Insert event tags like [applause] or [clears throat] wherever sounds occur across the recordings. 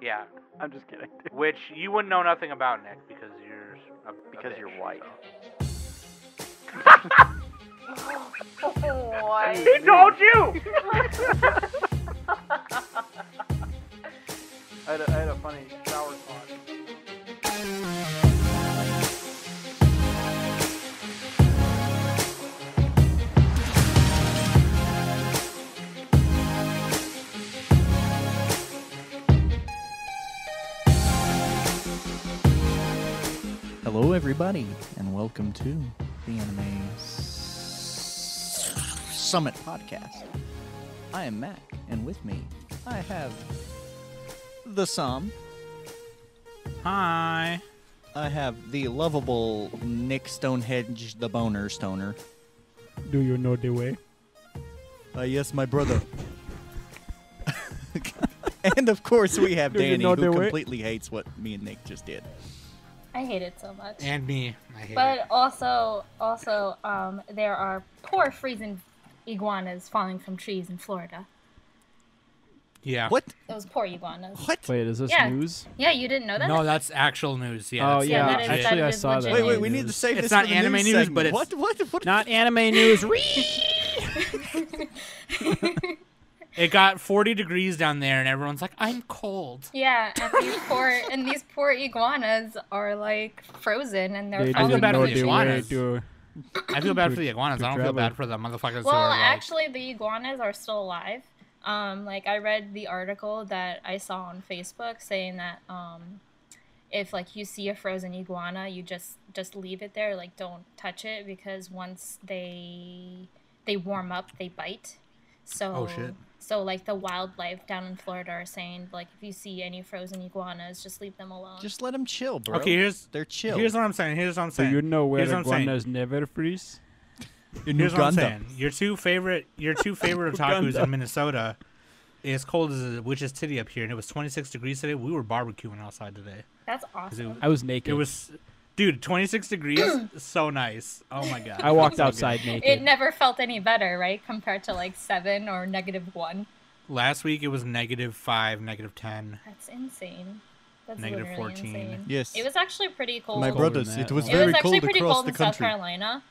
Yeah, I'm just kidding. dude. [laughs] which you wouldn't know nothing about, Nick, because you're a, a Because you're white. so. Oh, he told you. [laughs] I had a, I had a funny shower thought. Hello, everybody, and welcome to the Anime S- Summit Podcast. I am Mac, and with me, I have the Sam. Hi. I have the lovable Nick Stonehenge, the Boner Stoner. Do you know the way? Uh, yes, my brother. [laughs] and of course, we have Do you Dannie, know who the way? completely hates what me and Nick just did. I hate it so much. And me. I hate But it. also, also, um, there are poor freezing iguanas falling from trees in Florida. Yeah. What? Those poor iguanas. What? Wait, is this Yeah. news? Yeah, you didn't know that? No, that's actual news. Yeah. oh that's yeah, that is- that actually I is saw that. Wait, wait, we need to save It's this not for the anime news, news, but it's- what? What? What? Not anime news. [laughs] [laughs] [laughs] It got 40 degrees down there, and everyone's like, "I'm cold." Yeah, and [laughs] these poor and these poor iguanas are like frozen and they're they I feel bad for the the iguanas. to. I feel bad To- for the iguanas. I don't feel bad for the motherfuckers who Well, are like. actually, the iguanas are still alive. Um, like I read the article that I saw on Facebook saying that um, if like you see a frozen iguana, you just just leave it there. Like don't touch it because once they they warm up, they bite. So Oh, shit. So like the wildlife down in Florida are saying like if you see any frozen iguanas, just leave them alone. Just let them chill, bro. Okay, here's they're chill. here's what I'm saying. Here's what I'm So saying. you know where Here's the saying. iguanas never freeze? [laughs] in Here's what I'm saying. Your two favorite, your two favorite [laughs] otakus in Minnesota, is cold as a witch's titty up here, and it was 26 degrees today. We were barbecuing outside today. That's 'Cause it- awesome. I was naked. It was, dude, 26 degrees, [clears throat] so nice. Oh my god. I walked So good. outside It never felt any better, right? Compared to like seven or negative one. Last week it was negative five, negative 10. That's insane. That's 14. insane. Yes. It was actually pretty cold. My brothers, it was It It very was actually cold pretty across cold the in South. Carolina.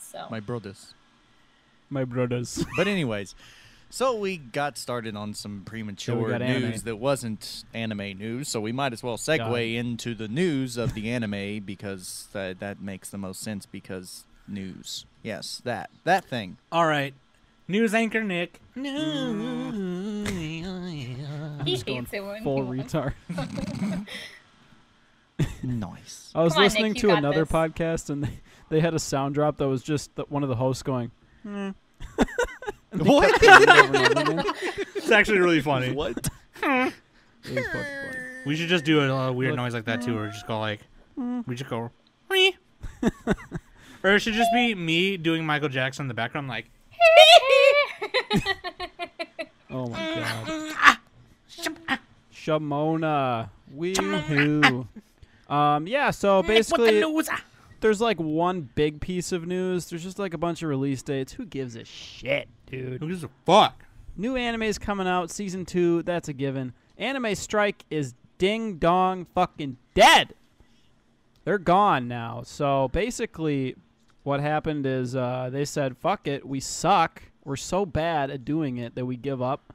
So My brothers. My brothers. But anyways, so we got started on some premature got anime. news that wasn't anime news, so we might as well segue into the news of the anime because that that makes the most sense because news. Yes, that that thing. All right. News anchor Nick. [laughs] he hates it when Full retard. [laughs] nice. I was Come on, Nick, listening you to another this. podcast and they, they had a sound drop that was just the, one of the hosts going. "Hmm." [laughs] And they What? kept doing it over and over again. It's actually really funny. What? It was fucking funny. We should just do a, uh, weird noise like that too, or just go like, we just go, "Wee." [laughs] or it should just be me doing Michael Jackson in the background, like, [laughs] Oh my god. [laughs] Shamona. Weehoo. Um, yeah, so basically, there's like one big piece of news. There's just like a bunch of release dates. Who gives a shit, dude? who gives a fuck? New anime's coming out, season two. That's a given. Anime Strike is ding dong fucking dead. They're gone now. So basically, what happened is uh, they said, "Fuck it, we suck. We're so bad at doing it that we give up,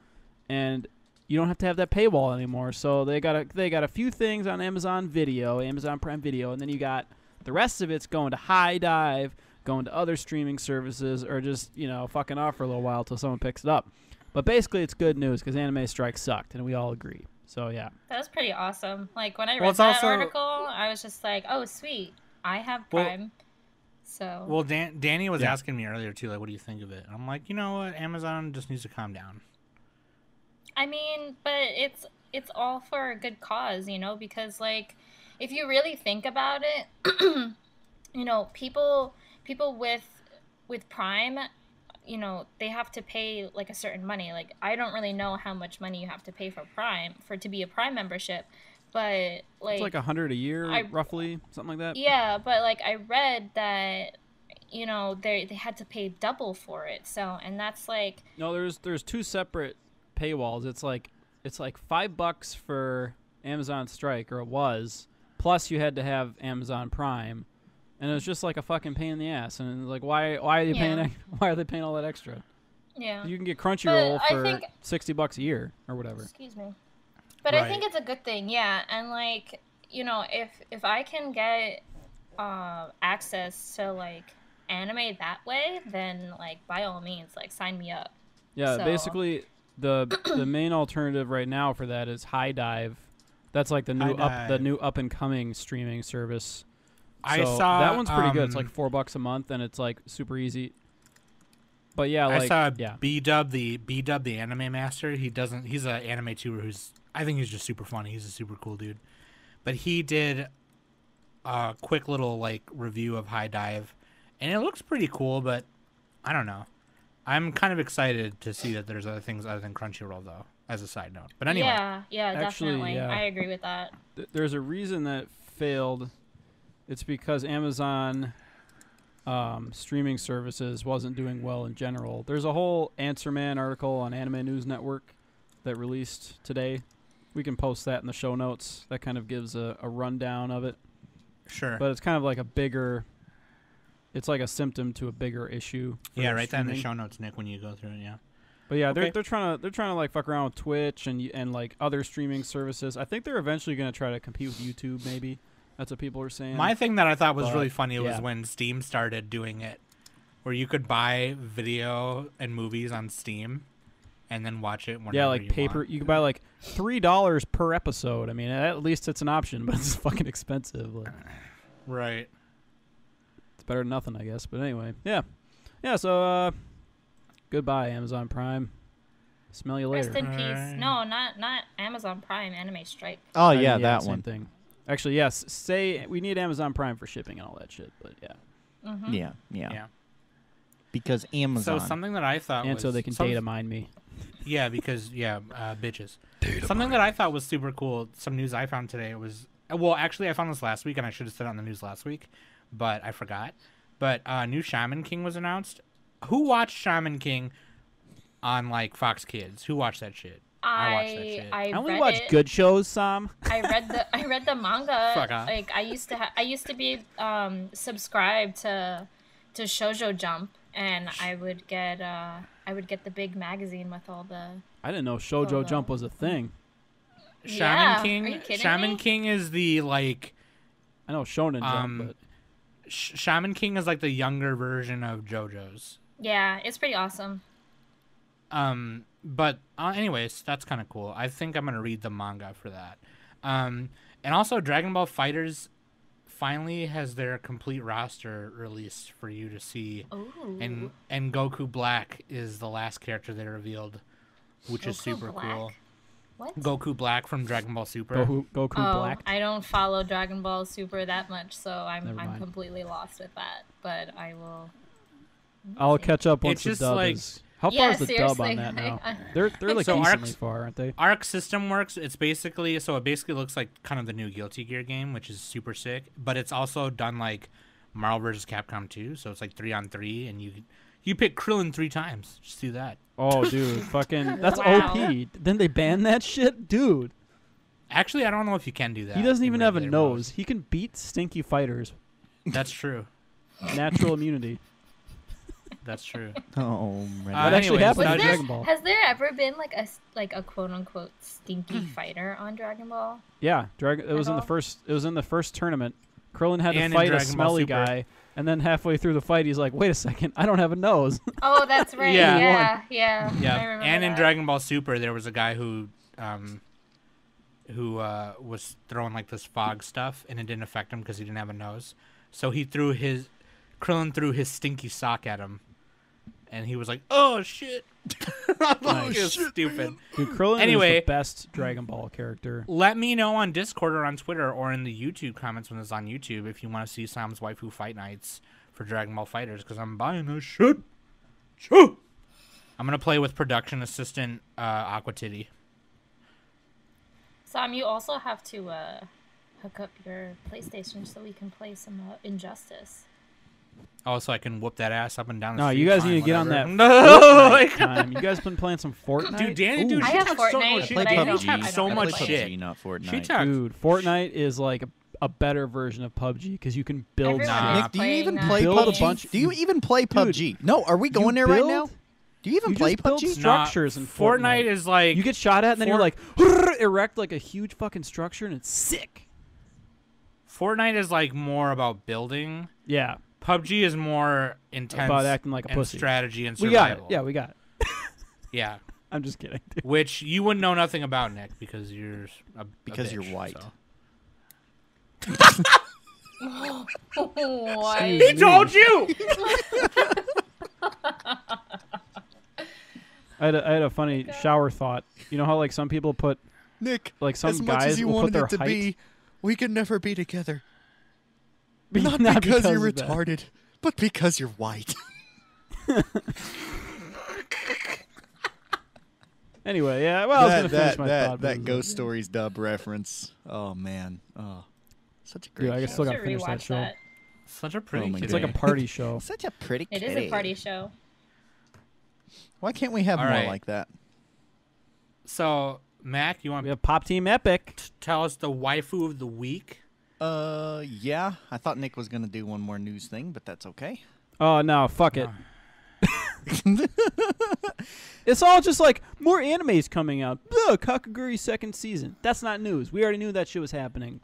and you don't have to have that paywall anymore." So they got a they got a few things on Amazon Video, Amazon Prime Video, and then you got the rest of it's going to HIDIVE, going to other streaming services, or just you know fucking off for a little while till someone picks it up. But basically, it's good news because Anime Strike sucked, and we all agree. So yeah, That was pretty awesome. Like when I read Well, it's that also- article, I was just like, "Oh, sweet, I have Well- Prime." so Well, Dan- Dannie was Yeah. asking me earlier too, like, what do you think of it? And I'm like, you know what, Amazon just needs to calm down. I mean, but it's it's all for a good cause, you know, because like if you really think about it, [clears throat] you know, people people with with Prime, you know, they have to pay like a certain money. Like I don't really know how much money you have to pay for Prime for to be a Prime membership, but like it's like a hundred a year, I- roughly, something like that. Yeah, but like I read that you know, they they had to pay double for it. So, and that's like No, there's there's two separate paywalls. It's like it's like five bucks for Amazon Strike, or it was. Plus, you had to have Amazon Prime, and it was just like a fucking pain in the ass. And like, why? Why are they paying? Yeah. ex- [laughs] Why are they paying all that extra? Yeah. You can get Crunchyroll for think- sixty bucks a year or whatever. Excuse me. But I think it's a good thing, yeah. And like, you know, if if I can get uh, access to like anime that way, then like by all means, like sign me up. Yeah, So- basically the the main alternative right now for that is HIDIVE. That's like the new High up the new up and coming streaming service. I So saw that one's pretty good. It's um, like four bucks a month, and it's like super easy. But yeah, I like saw yeah, B Dub the B Dub the anime master. He doesn't. He's an anime tuber who's. I think he's just super funny. He's a super cool dude. But he did a quick little like review of HIDIVE, and it looks pretty cool. But I don't know. I'm kind of excited to see that there's other things other than Crunchyroll though. As a side note, but anyway, Yeah, yeah, Actually, definitely. yeah. I agree with that. th- there's a reason that it failed. It's because Amazon um, streaming services wasn't doing well in general. There's a whole Answer Man article on Anime News Network that released today. We can post that in the show notes. That kind of gives a, a rundown of it. sure. but it's kind of like a bigger it's like a symptom to a bigger issue yeah, their write that in the show notes, Nick, when you go through it. Yeah. But yeah they're, Okay. they're trying to they're trying to like fuck around with twitch and and like other streaming services. I think they're eventually going to try to compete with youtube maybe. That's what people are saying. My thing that I thought was but, really funny was when Steam started doing it, where you could buy video and movies on Steam, and then watch it whenever yeah like you paper want. you can buy like three dollars per episode. I mean at least it's an option [laughs] but it's fucking expensive like, Right. it's better than nothing i guess but anyway. Yeah. Yeah so uh goodbye amazon prime smell you later Rest in Alright. peace. No, not not Amazon Prime Anime Strike. Oh Uh, yeah, that same one. thing. Actually, yes. Say we need Amazon Prime for shipping and all that shit. But yeah, Mm-hmm. Yeah, yeah, Yeah. Because Amazon. So something that I thought and was so they can some- data mine me. [laughs] Yeah, because yeah, uh, bitches. something that I thought was super cool. Some news I found today It was uh, well, actually, I found this last week, and I should have said it on the news last week, but I forgot. But uh, new Shaman King was announced. Who watched Shaman King on like Fox Kids? Who watched that shit? I watched that shit. I, I only read watch it. good shows, Sam. I read the I read the manga. [laughs] Fuck off. Like I used to ha- I used to be um subscribed to to Shoujo Jump and I would get uh I would get the big magazine with all the I didn't know Shoujo no. Jump was a thing. Shaman Yeah, King. are you kidding Shaman me? King is the like I know Shonen Um, Jump, Sh- Shaman King is like the younger version of JoJo's. Yeah, it's pretty awesome. Um, but uh, anyways, that's kind of cool. I think I'm gonna read the manga for that. Um, and also Dragon Ball Fighters finally has their complete roster released for you to see, Ooh. and and Goku Black is the last character they revealed, which is super Black? cool. What? Goku Black from Dragon Ball Super. Goku, Goku oh, Black. I don't follow Dragon Ball Super that much, so I'm I'm completely lost with that. But I will. I'll catch up once It's the dub like- is. How Yeah, far is the dub on that [laughs] now? I- I- They're they're like So decently Arcs- far, aren't they? Arc System Works, it's basically so it basically looks like kind of the new Guilty Gear game, which is super sick. But it's also done like Marvel vs. Capcom 2, so it's like three on three, and you you pick Krillin three times. Just do that. Oh, dude, [laughs] fucking [laughs] that's Wow. OP. Then they ban that shit, dude. Actually, I don't know if you can do that. He doesn't even have a regular mode. nose. He can beat stinky fighters. That's true. Natural immunity. That's true. [laughs] oh, man. Uh, That actually happened now there, Dragon Ball. has there ever been like a s- like a quote unquote stinky [clears throat] fighter on Dragon Ball? Yeah, Dragon. It was in the first. It was in the first tournament. Krillin had to And in fight a smelly guy, and then halfway through the fight, he's like, "Wait a second, I don't have a nose." [laughs] Oh, that's right. Yeah. yeah, yeah. Yeah, remember and in. Dragon Ball Super, there was a guy who, um, who uh, was throwing like this fog stuff, and it didn't affect him because he didn't have a nose. So he threw his Krillin threw his stinky sock at him, and he was like, "Oh shit!" [laughs] Nice. It was stupid. Dude, Krillin is Anyway. the best Dragon Ball character. Let me know on Discord or on Twitter or in the YouTube comments when it's on YouTube if you want to see Sam's waifu fight nights for Dragon Ball Fighters because I'm buying this shit. Shit. I'm gonna play with production assistant uh, Aqua Titty. Sam, you also have to uh, hook up your PlayStation so we can play some uh, Injustice. Oh, so I can whoop that ass up and down. The No, street? you guys Fine, need to get on that No, [laughs] Fortnite like- time. You guys been playing some [laughs] Fortnite? dude, Dannie, Ooh. I she have talks so Fortnite, much but shit. I don't Dannie have- I talks don't so much PUBG. shit. not Fortnite. She talks. Dude, Fortnite is like a, a better version of PUBG because you can build Everyone Nah. Nick, do you even playing play Build a PUBG? game. bunch- Do you even play PUBG? no, are we going You there right build- now? Do you even you play just build PUBG? structures in Fortnite Fortnite. is like You get shot at, and then you're Fort- like erect like a huge fucking structure, and it's sick. Fortnite is like more about building. Yeah, PUBG is more intense About acting like a and pussy. strategy and we got it. Yeah, we got it. [laughs] [laughs] yeah. I'm just kidding. Dude. Which you wouldn't know nothing about, Nick, because you're a, a Because you're white. so. Oh, Why? He told you. [laughs] I had a, I had a funny shower thought. You know how like some people put Nick, like some as much guys as you will put wanted their it to height. be, we could never be together. Be- Not, not because, you're of that. retarded, but because you're white. [laughs] Anyway, yeah. Well, I was that gonna finish that my that, thought. that Ghost Stories dub reference. Oh man, oh, such a great. Dude, I show. guess still gotta finish that rewatch show. that. Such a oh, pretty Oh my kid. It's like a party [laughs] show. Such a pretty. It is a party show. Why can't we have All more right. like that? So, Mac, you want We to have Pop Team Epic. tell us the waifu of the week? Uh, yeah. I thought Nick was gonna do one more news thing, but that's okay. Oh no, fuck it. [laughs] It's all just like more animes coming out. Ugh, Kakegurui second season. That's not news. We already knew that shit was happening.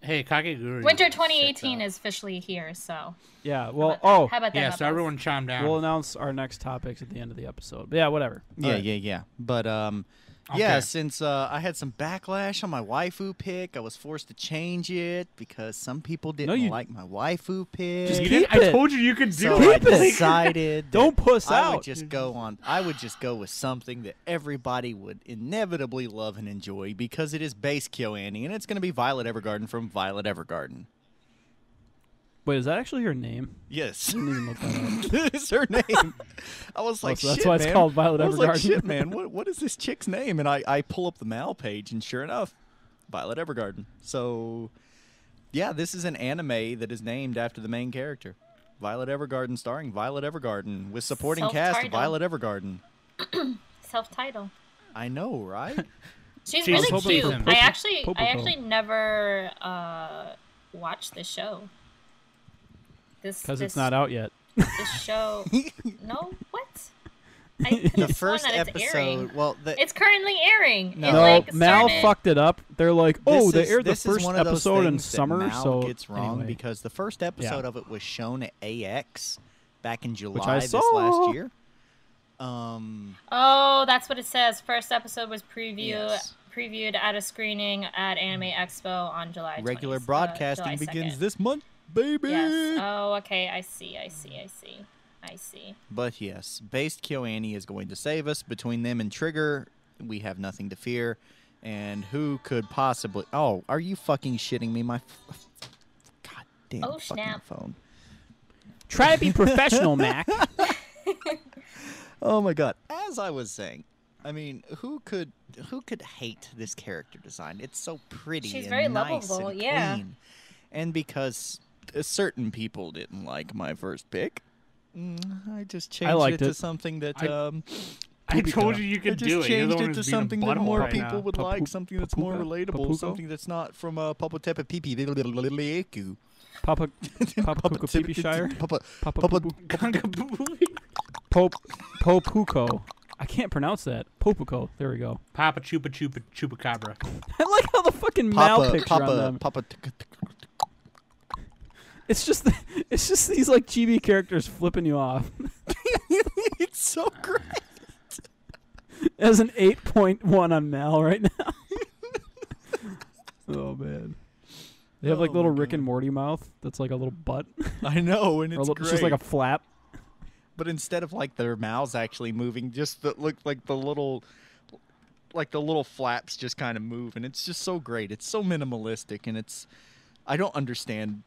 Hey, Kakegurui. Winter 2018 is officially here, so. Yeah. how Well, about that? oh, how about that? Yeah, so everyone chime down. we'll announce our next topics at the end of the episode. But yeah, whatever. Yeah, Alright. yeah, yeah. But um, yeah. Since uh, I had some backlash on my waifu pick, I was forced to change it because some people didn't you- like my waifu pick. Just You keep I it. told you you could do so it. I [laughs] decided [laughs] Don't puss I would just go on. I would just go with something that everybody would inevitably love and enjoy because it is base KyoAni, and it's going to be Violet Evergarden from Violet Evergarden. Wait, is that actually her name? Yes, I didn't even look that up. [laughs] it's her name. I was [laughs] like, so that's "Shit, why it's man." called Violet Evergarden. I was like, Evergarden. shit, man, [laughs] what what is this chick's name? And I I pull up the Mal page, and sure enough, Violet Evergarden. So, yeah, this is an anime that is named after the main character, Violet Evergarden, starring Violet Evergarden, with supporting cast Self-titled. Violet Evergarden. [clears throat] Self-title. I know, right? She's, She's really cute. I actually, Popo- I actually never uh, watched the show. This Because it's not out yet. [laughs] This show. no, what? I the first that airing. episode. Well, the, It's currently airing. No. No, like, Mal started- fucked it up. They're like, oh, this they is- aired the this is first one episode in summer, Mal so gets wrong anyway. because the first episode of it was shown at AX back in July I this saw. last year. Um, Oh, that's what it says. First episode was preview Yes. previewed at a screening at Anime Expo on July. regular 20th, uh, broadcasting July begins 2nd. this month, baby. Yes. Oh, okay. I see. I see. I see. I see. But yes, based KyoAni is going to save us. Between them and Trigger, we have nothing to fear. And who could possibly? Oh, are you fucking shitting me? My f- god damn Oh, fucking snap. phone. Try to be professional, Mac. [laughs] [laughs] Oh my god. As I was saying, I mean, who could who could hate this character design? It's so pretty She's and very nice lovable, and yeah. clean. And because certain people didn't like my first pick, mm, I just changed liked it to something that I- um I told cup. you you I could just do it. You're changed it to something that more right people now. would Papu- like, something that's more relatable, Papuka? something that's not from uh, Papotepa Pipi. Papa, [laughs] Papa Kuka Pee Pee Shire? Papa, Papa, Papa- Poo- Pope, Popuco. I can't pronounce that. Popuco. There we go. Papa Chupa Chupa Chupacabra. [laughs] I like how the fucking Mal Papa, picture on Papa, them. Papa. It's just, [laughs] it's just these like chibi characters flipping you off. [laughs] It's so great. As an 8.1 on Mal right now. [laughs] oh man. They have like Oh, little Rick and Morty mouth that's like a little butt. I know, and it's little, great. it's just like a flap. But instead of like their mouths actually moving, just the, look like the little, like the little flaps just kind of move, and it's just so great. It's so minimalistic, and it's, I don't understand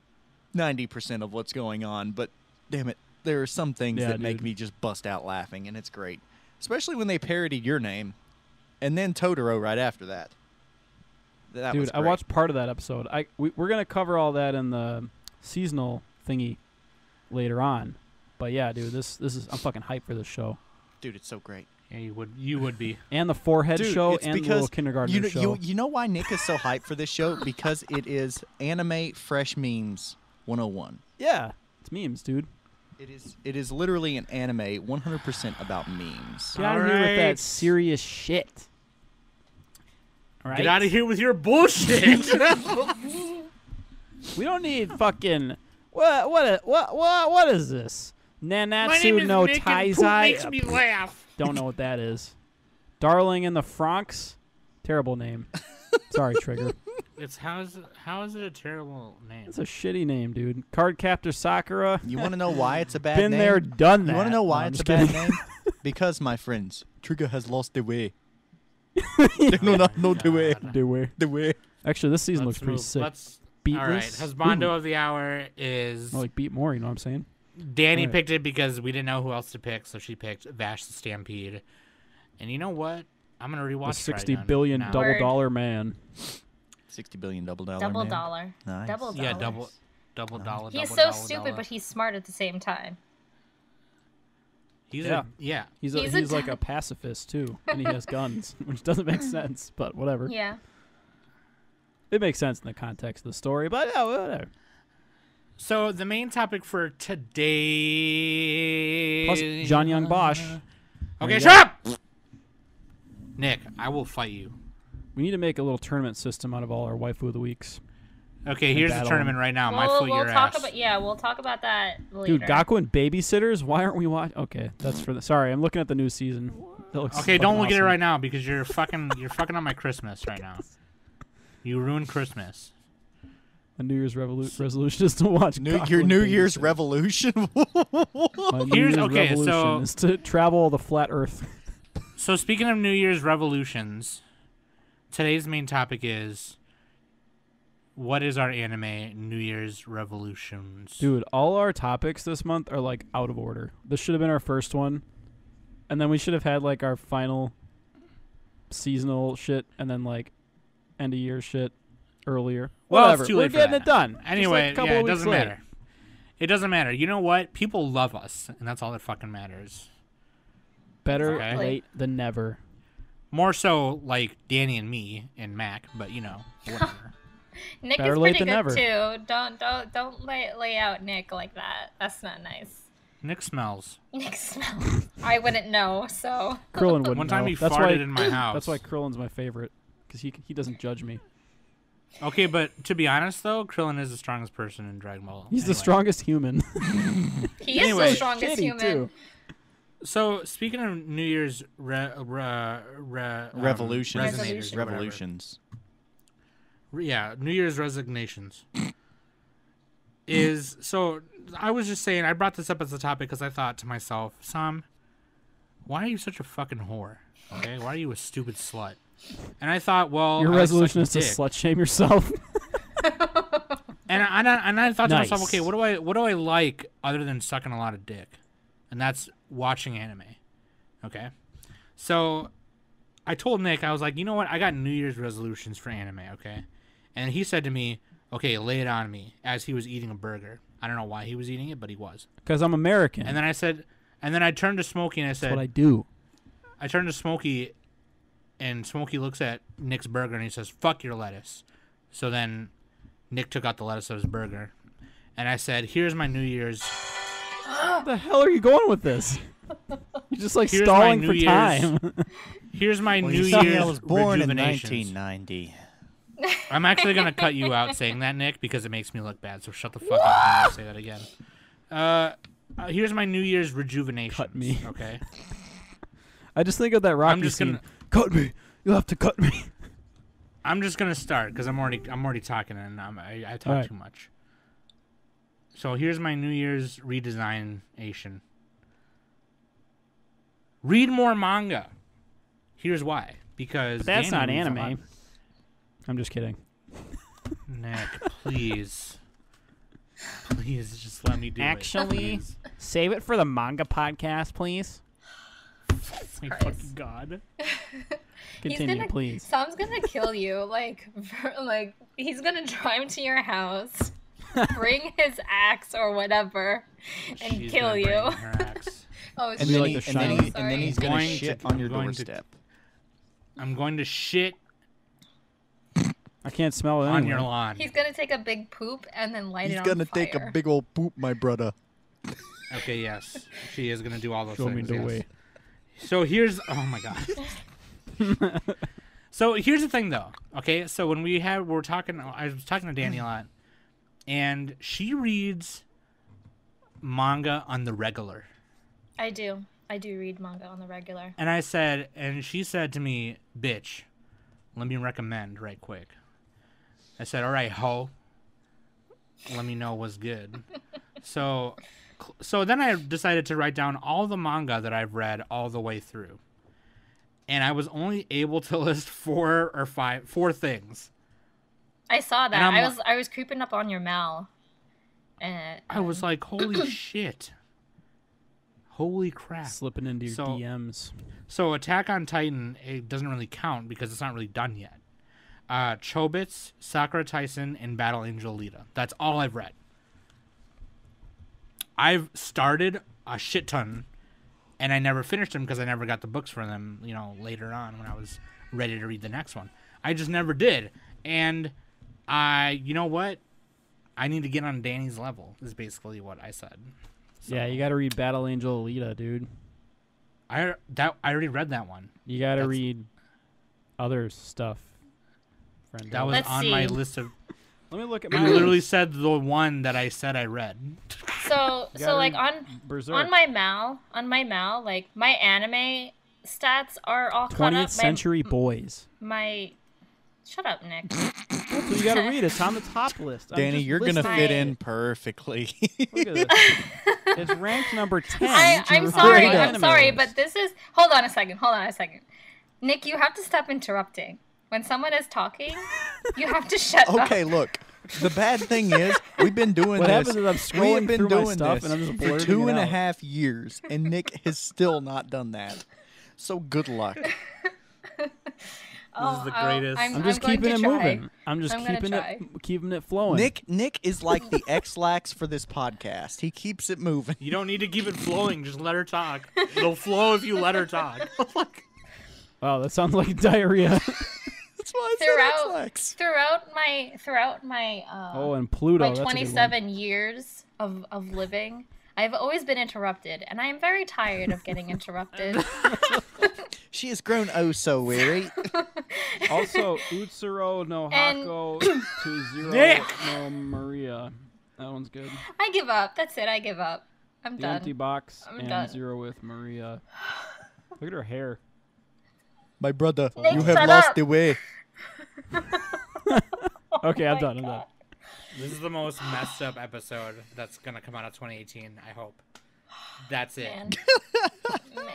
ninety percent of what's going on, but damn it, there are some things Yeah, that make me just bust out laughing, and it's great, especially when they parodied your name, and then Totoro right after that. That was Dude, I watched part of that episode. I we, we're gonna cover all that in the seasonal thingy. later on. But yeah, dude, this this is I'm fucking hyped for this show. Dude, it's so great. Yeah, you would you would be. [laughs] And the forehead Dude, show and the little kindergarten You know, show. you, you know why Nick is so hyped for this show? Because it is anime fresh memes 101. yeah, it's memes, dude. It is it is literally an anime 100% about memes. Get out of here with that serious shit. All right? Get out of here with your bullshit. [laughs] [laughs] We don't need fucking what what what what what is this? My name Nanatsu is no Nick and makes me laugh. [laughs] Don't know what that is. Darling in the Franxx. Terrible name. Sorry, Trigger. It's how is it, how is it a terrible name? It's a shitty name, dude. Card Captor Sakura. You want to know why it's a bad Been name? there, done that. You want to know why No, it's a just bad name? [laughs] because my friends, Trigger has lost the way. they do not know the way. Do we? The way. Actually, this season Let's looks pretty move. sick. Let's, Beat all right, this. husbando Ooh. of the hour is More like beat more. You know what I'm saying? Dannie Alright. picked it because we didn't know who else to pick, so she picked Vash the Stampede. And you know what? I'm gonna rewatch The it sixty right billion now. double Word. dollar man. 60 billion double dollar. Double man. dollar. Nice. Double dollar. Yeah, double, double dollar. He's double so dollar, stupid, dollar. but he's smart at the same time. he's Yeah. a yeah. He's a, He's he's, a like d- a pacifist too, and he has guns, [laughs] which doesn't make [laughs] sense, but whatever. Yeah. It makes sense in the context of the story, but yeah, whatever. So the main topic for today. Plus, John Young Bosch. Okay, you shut up. Nick, I will fight you. We need to make a little tournament system out of all our waifu of the weeks. Okay, here's the tournament right now. My we'll foot we'll your talk ass. about yeah, we'll talk about that later. Dude, Gaku and babysitters. Why aren't we watching? Okay, that's for the. Sorry, I'm looking at the new season. That looks Okay, don't fucking look at it right now because you're fucking you're fucking on my Christmas right now. You ruined Christmas. My New Year's revolu- resolution is to watch New, Gaku your New Year's Babysitters. revolution. [laughs] My New Here's- Year's okay, revolution so- is to travel the flat Earth. So speaking of New Year's revolutions, today's main topic is what is our anime New Year's revolutions? Dude, all our topics this month are like out of order. This should have been our first one, and then we should have had like our final seasonal shit, and then like end of year shit earlier. Well, Whatever. too We're late getting it done. Just, like, Anyway, yeah, it doesn't later. matter. It doesn't matter. You know what? People love us, and that's all that fucking matters. Better Okay. late than never. More so like Dannie and me and Mac, but you know, [laughs] whatever. Nick Better is pretty good never. too. Don't don't don't lay lay out Nick like that. That's not nice. Nick smells. Nick smells. I wouldn't know. So [laughs] Krillin wouldn't One time know. he that's farted why, in my [clears throat] house. That's why Krillin's my favorite because he he doesn't judge me. Okay, but to be honest though, Krillin is the strongest person in Dragon Ball. He's the strongest human. [laughs] he Anyway. is the strongest Shitty, human. too. So speaking of New Year's re, re, re, um, Revolutions. resonators. Revolutions. Re- yeah, New Year's resignations. [laughs] is so I was just saying I brought this up as a topic because I thought to myself, Sam, why are you such a fucking whore? Okay, why are you a stupid slut? And I thought, well, Your I resolution is to dick. slut shame yourself. [laughs] [laughs] And I, and I, and I thought to myself, okay, what do I what do I like other than sucking a lot of dick? And that's watching anime. Okay, so I told Nick I was like, you know what? I got New Year's resolutions for anime. Okay, and he said to me, okay, lay it on me as he was eating a burger. I don't know why he was eating it, but he was. Because I'm American. And then I said, and then I turned to Smokey and I That's said, what I do. I turned to Smokey, and Smokey looks at Nick's burger and he says, "Fuck your lettuce." So then Nick took out the lettuce of his burger, and I said, "Here's my New Year's. Where the hell are you going with this? You're just like Here's stalling for Year's time. [laughs] Here's my Well, New you see, Year's I was born in 1990. I'm actually gonna cut you out saying that, Nick, because it makes me look bad. So shut the fuck up and say that again. Uh, uh, here's my New Year's rejuvenation. Cut me. Okay. [laughs] I just think of that Rocky just scene. gonna- Cut me. You'll have to cut me. I'm just gonna start because I'm already I'm already talking and I'm, I I talk Alright. too much. So here's my New Year's redesignation. Read more manga. Here's why. Because But that's Dannie not reads lot- anime. I'm just kidding. Nick, please, please just let me do Actually- it. please. Save it for the manga podcast, please. My Christ. fucking god. [laughs] Continue, gonna- please. Sam's gonna kill you. Like, for, [laughs] like he's gonna drive to your house, [laughs] bring his axe or whatever and She's kill gonna you. bring her [laughs] axe. oh, And shit. be like the and, then he, and then he's gonna Going to- shit on your going to- doorstep. I'm going to shit I can't smell it on anyway. your lawn. He's gonna take a big poop and then light He's it on gonna fire. take a big old poop, my brother. Okay, yes, she is gonna do all those Show me the yes. way. So here's oh my god. [laughs] so here's the thing though. Okay, so when we have we're talking I was talking to Dannie a lot and she reads manga on the regular. I do. I do read manga on the regular. And I said and she said to me, "Bitch, let me recommend right quick." I said, "All right, ho. Let me know what's good." [laughs] so so then I decided to write down all the manga that I've read all the way through. And I was only able to [laughs] list four or five four things. I saw that. I'm I li- was I was creeping up on your Mal. And I was like, "Holy [clears throat] shit. Holy crap." Slipping into your So- DMs. So Attack on Titan it doesn't really count because it's not really done yet. Uh, Chobits, Sakura Taisen, and Battle Angel Alita. That's all I've read. I've started a shit ton, and I never finished them because I never got the books for them. You know, later on when I was ready to read the next one, I just never did. And I, you know what? I need to get on Dannie's level. Is basically what I said. Yeah, you got to read Battle Angel Alita, dude. I that I already read that one. You got to That's- read other stuff. Friend. That was Let's on my list of Let me look at You my literally said the one that I said I read. so so like on Berserk. on my Mal on my Mal like my anime stats are all caught 20th up. Century Boys. My, my shut up, Nick. [laughs] That's what you got to read. It's on the top list. I'm Dannie, you're gonna fit in perfectly. Look at this. [laughs] it's ranked number 10. I, I'm sorry. I'm sorry, but this is. Hold on a second. Hold on a second. Nick, you have to stop interrupting. When someone is talking, you have to shut up. okay, look. The bad thing is, we've been doing What this. happens is I'm we scrolling have been through doing my stuff this and I'm just for blurting two it and a out. half years, and Nick has still not done that. So good luck. [laughs] Oh, This is the I'll- greatest. I'm, I'm just going keeping to it try. moving. I'm just I'm keeping it keeping it flowing. Nick Nick is like the [laughs] Ex-Lax for this podcast. He keeps it moving. You don't need to keep it flowing. Just let her talk. [laughs] It'll flow if you let her talk. [laughs] Wow, that sounds like diarrhea. That's why I said Throughout, Ex-Lax. throughout my throughout my uh, oh, and Pluto. my that's a good one. 27 years of of living, I've always been interrupted, and I am very tired of getting interrupted. She has grown oh so weary. [laughs] Also, Utsuro no And- Hako to zero [coughs] Nick! no Maria. That one's good. I give up. That's it. I give up. I'm The done. empty box I'm and done. zero with Maria. [gasps] Look at her hair. My brother, Nick, you have lost up. the way. [laughs] Okay, I'm oh my done. I'm done. This is the most messed up episode that's gonna come out of 2018. I hope. That's it. Man. [laughs] Man.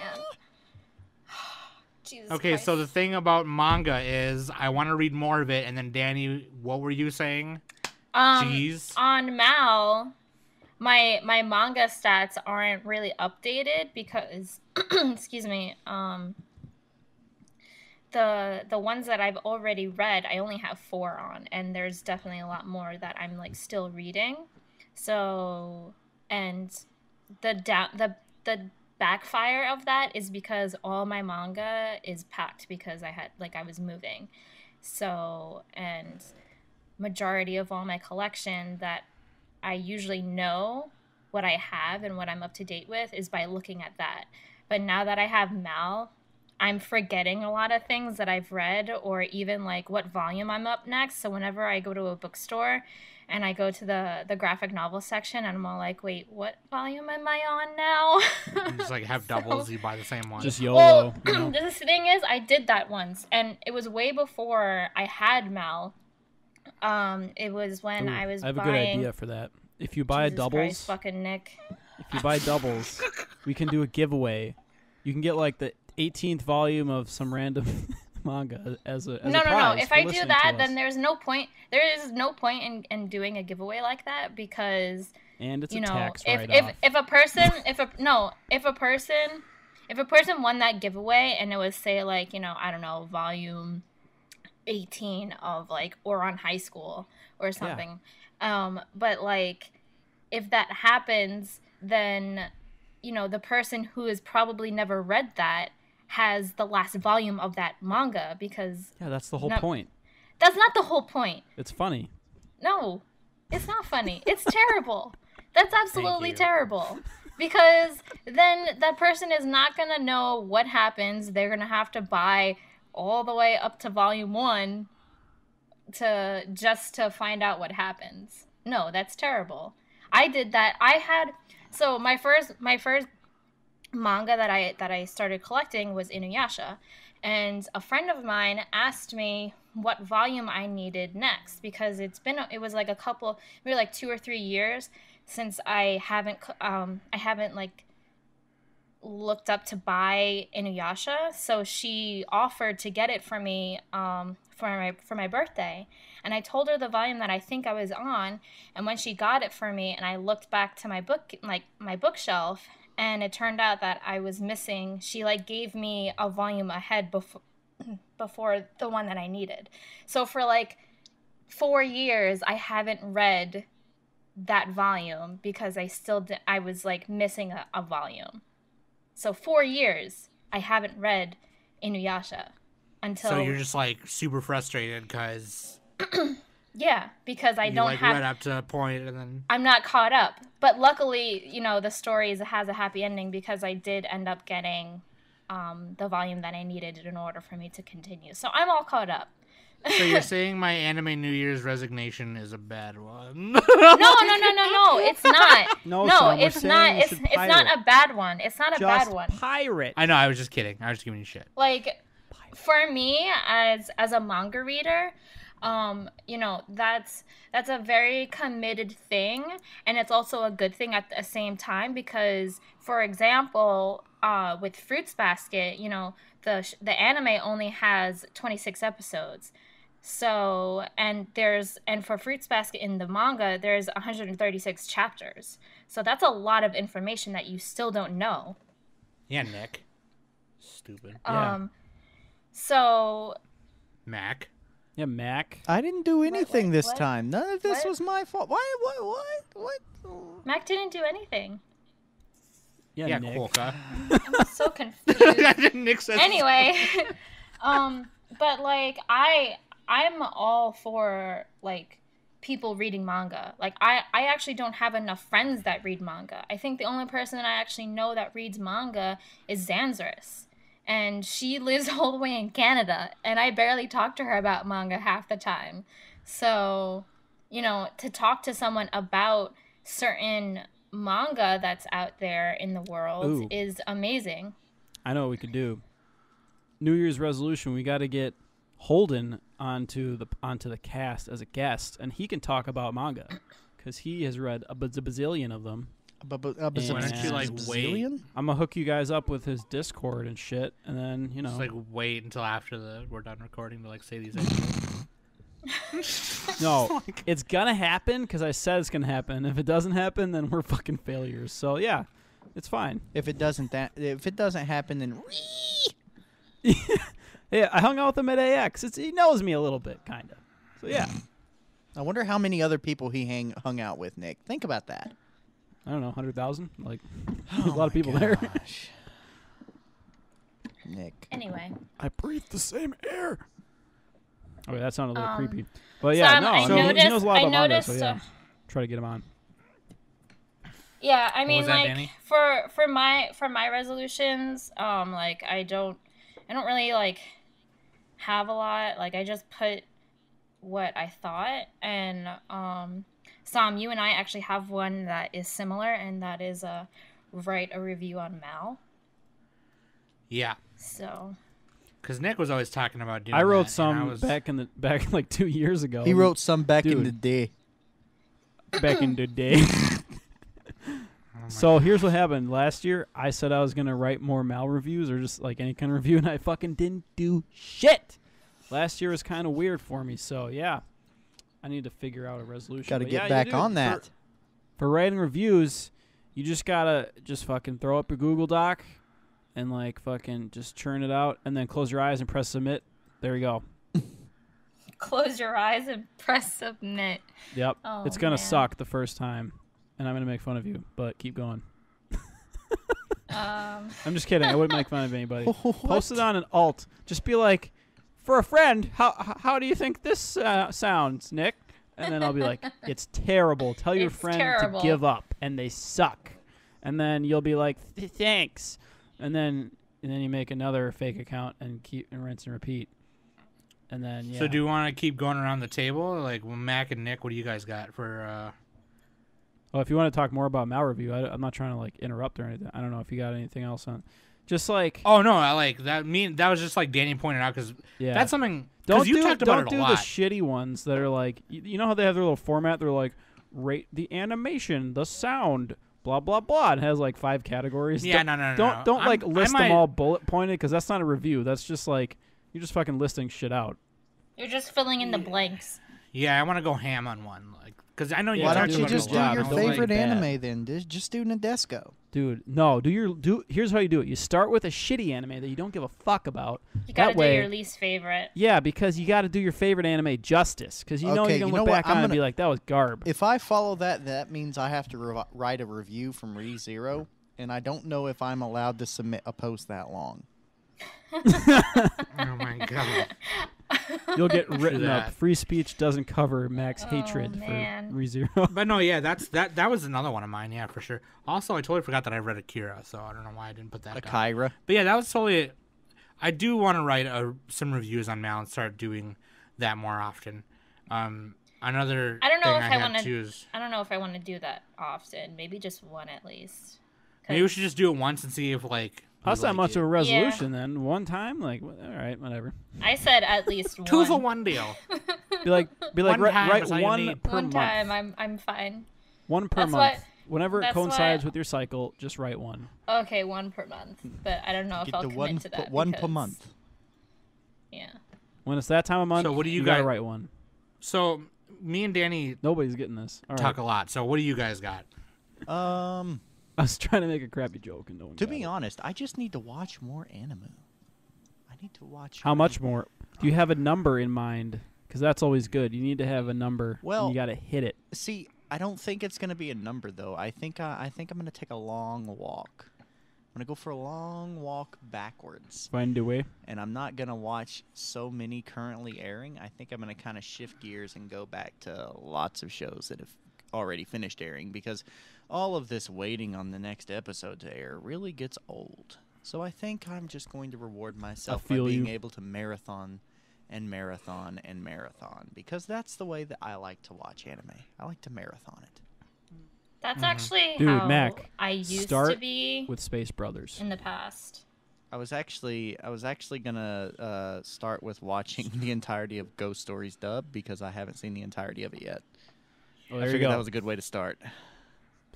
Jesus Okay, so the thing about manga is I want to read more of it, and then Dannie, what were you saying? um, Jeez. on Mal, my my manga stats aren't really updated because, [clears throat] excuse me, um, the the ones that I've already read, I only have four on, and there's definitely a lot more that I'm like still reading. So, and the down the the backfire of that is because all my manga is packed because I had like I was moving. So, and majority of all my collection that I usually know what I have and what I'm up to date with is by looking at that. But now that I have Mal, I'm forgetting a lot of things that I've read or even like what volume I'm up next. So whenever I go to a bookstore and I go to the the graphic novel section and I'm all like, "Wait, what volume am I on now?" You just like have [laughs] doubles, you buy the same one. Just Well, YOLO. you know? [clears throat] the thing is, I did that once, and it was way before I had Mal. Um, it was when Ooh, I was I have a buying. good idea for that. If you buy Jesus doubles, Christ, fucking Nick. if you buy doubles, we can do a giveaway. You can get like the 18th volume of some random [laughs] manga as a as no, a no, no. If I do that, then there's no point. There is no point in, in doing a giveaway like that because and it's you a know tax if if if a person if a no if a person if a person won that giveaway and it was say like you know I don't know volume 18 of like Ouran high school or something. Um but like if that happens then you know the person who has probably never read that has the last volume of that manga because Yeah, that's the whole point. that's not the whole point. It's funny. No, it's not funny. It's [laughs] terrible. That's absolutely terrible. [laughs] Because then that person is not going to know what happens. They're going to have to buy all the way up to volume 1 to just to find out what happens. No, that's terrible. I did that. I had so my first my first manga that I that I started collecting was Inuyasha, and a friend of mine asked me what volume I needed next because it's been it was like a couple maybe like two or three years since I haven't um I haven't like looked up to buy Inuyasha, so she offered to get it for me um for my for my birthday. And I told her the volume that I think I was on, and when she got it for me and I looked back to my book like my bookshelf and it turned out that I was missing, she like gave me a volume ahead before [clears throat] before the one that I needed. So for like 4 years I haven't read that volume because I still di- I was like missing a, a volume. So 4 years I haven't read Inuyasha until So you're just like super frustrated because [clears throat] yeah, because I you don't like have read up to a point and then I'm not caught up. But luckily, you know, the story is, has a happy ending because I did end up getting um, the volume that I needed in order for me to continue. So I'm all caught up. so you're [laughs] saying my anime New Year's resignation is a bad one. [laughs] No, no, no, no, no. It's not. [laughs] No, no, son, it's not. It's it's not a bad one. It's not a Just bad one. pirate. I know. I was just kidding. I was just giving you shit. like for me as as a manga reader um you know that's that's a very committed thing and it's also a good thing at the same time because for example uh with fruits basket you know the sh- the anime only has 26 episodes so and there's and for fruits basket in the manga there's 136 chapters so that's a lot of information that you still don't know Yeah, Nick. Stupid. Yeah. um so Mac. Yeah, Mac. I didn't do anything what- this what? time. None of this What? was my fault. Why? What? What? What? Mac didn't do anything. Yeah, Yeah, Nick. Kolka. [laughs] I'm so [laughs] confused. Nick says. anyway, [laughs] um, but like I, I'm all for like people reading manga. Like I, I actually don't have enough friends that read manga. I think the only person that I actually know that reads manga is Zanzarus. And she [laughs] lives all the way in Canada, and I barely talk to her about manga half the time. So, you know, to talk to someone about certain manga that's out there in the world Ooh. is amazing. I know what we could do. New Year's resolution: we got to get Holden onto the onto the cast as a guest, and he can talk about manga because he has read a bazillion of them. A bu- a Why don't you, like, wait? I'm gonna hook you guys up with his Discord and shit, and then you know. Just like wait until after the we're done recording to like say these. Things. No, [laughs] it's gonna happen because I said it's gonna happen. If it doesn't happen, then we're fucking failures. So yeah, it's fine. If it doesn't that if it doesn't happen, then [laughs] Yeah, I hung out with him at AX. It's he knows me a little bit, kind of. So yeah, I wonder how many other people he hang hung out with. Nick, think about that. I don't know, hundred thousand. Like, [laughs] there's a Oh lot of my people there. Nick, Anyway, I breathe the same air. Okay, that sounded a little Um, creepy. But yeah, I'm- no, I I mean, he- noticed- he knows a lot I about manga, noticed, so yeah, uh, try to get him on. yeah, I mean, that, like Dannie? for for my for my resolutions, um, like I don't, I don't really like have a lot. Like I just put what I thought, and um, Sam, you and I actually have one that is similar, and that is a write a review on Mal. Yeah, So because Nick was always talking about doing. I wrote that, and I some was- back in the back [laughs] like two years ago. he wrote some back in the day. back in the [laughs] day. Oh So here's what happened. Last year, I said I was gonna write more Mal reviews or just like any kind of review, and I fucking didn't do shit. Last year was kind of weird for me, so yeah, I need to figure out a resolution. Got to get yeah, back do. on For- that. For, writing reviews, you just gotta just fucking throw up your Google Doc and like fucking just churn it out, and then close your eyes and press submit. There you go. [laughs] Close your eyes and press submit. Yep. Oh, it's gonna man. suck the first time, and I'm gonna make fun of you. But keep going. Um, [laughs] I'm just kidding. I wouldn't make fun of anybody. [laughs] Post it on an alt. Just be like, for a friend, how how do you think this uh, sounds, Nick? And then I'll be like, [laughs] it's terrible. Tell your It's friend terrible. to give up, and they suck. And then you'll be like, thanks. And then and then you make another fake account and keep and rinse and repeat. And then yeah. So do you want to keep going around the table? Like well, Mac and Nick, what do you guys got for? uh Well, if you want to talk more about Mal review, I, am not trying to like interrupt or anything. I don't know if you got anything else on. Just like Oh no, I like that. Mean that was just like Dannie pointed out because yeah, that's something. don't you do talked don't about it do a the shitty ones that are like you, you know how they have their little format. They're like rate the animation, the sound, blah blah blah. It has like five categories. yeah, don't, no, no, no. don't no. don't I'm- like list might- them all bullet pointed because that's not a review. That's just like you're just fucking listing shit out. you're just filling in the blanks. Yeah, I want to go ham on one, like because I know you. Why Why don't you about it a just do your I like- favorite bad. anime then? Just just do Nadesico. Dude, no, do your do. Here's how you do it. You start with a shitty anime that you don't give a fuck about. You gotta That do your least favorite. Yeah, because you got to do your favorite anime justice. Because you know Okay, you're gonna you know look what? back I'm on it and gonna- be like, that was garb. If I follow that, that means I have to revi write a review from ReZero, and I don't know if I'm allowed to submit a post that long. Oh my god. You'll get written up. Free speech doesn't cover Mac's Oh, hatred man. for ReZero. [laughs] But no, yeah, that's that. That was another one of mine. Yeah, for sure. Also, I totally forgot that I read Akira, so I don't know why I didn't put that. down. Akira. But yeah, that was totally. I do want to write a, some reviews on MAL and start doing that more often. Um, another I don't know thing if I, I wanna- too is I don't know if I want to do that often. Maybe just one at least. maybe we should just do it once and see if like. We That's not like much it. of a resolution then. One time, like, all right, whatever. I said at [laughs] least Two one. for one deal. [laughs] Be like, be like, One write, time write is all you one need. per One month. time, I'm I'm fine. One per That's month. what- Whenever it coincides what- with your cycle, just write one. Okay, one per month. But I don't know if Get I'll to commit one to per- that. one per month. Yeah. When it's that time of month, So what do you gotta got- write one. So me and Dannie Nobody's getting this. All right. talk a lot. So what do you guys got? Um, [laughs] I was trying to make a crappy joke and no one to be it. honest, I just need to watch more anime. I need to watch. How much more? Do you have a number in mind? Because that's always good. You need to have a number. and Well- you got to hit it. See, I don't think it's gonna be a number though. I think I, I think I'm gonna take a long walk. I'm gonna go for a long walk backwards, Find a way. and I'm not gonna watch so many currently airing. I think I'm gonna kind of shift gears and go back to lots of shows that have already finished airing because all of this waiting on the next episode to air really gets old. So I think I'm just going to reward myself by being you. able to marathon and marathon and marathon because that's the way that I like to watch anime. I like to marathon it. That's Mhm. actually Dude, how Mac, I used to start be With Space Brothers. in the past. I was actually I was actually gonna uh, start with watching the entirety of Ghost Stories dub because I haven't seen the entirety of it yet. Oh, I there you figured go. that was a good way to start.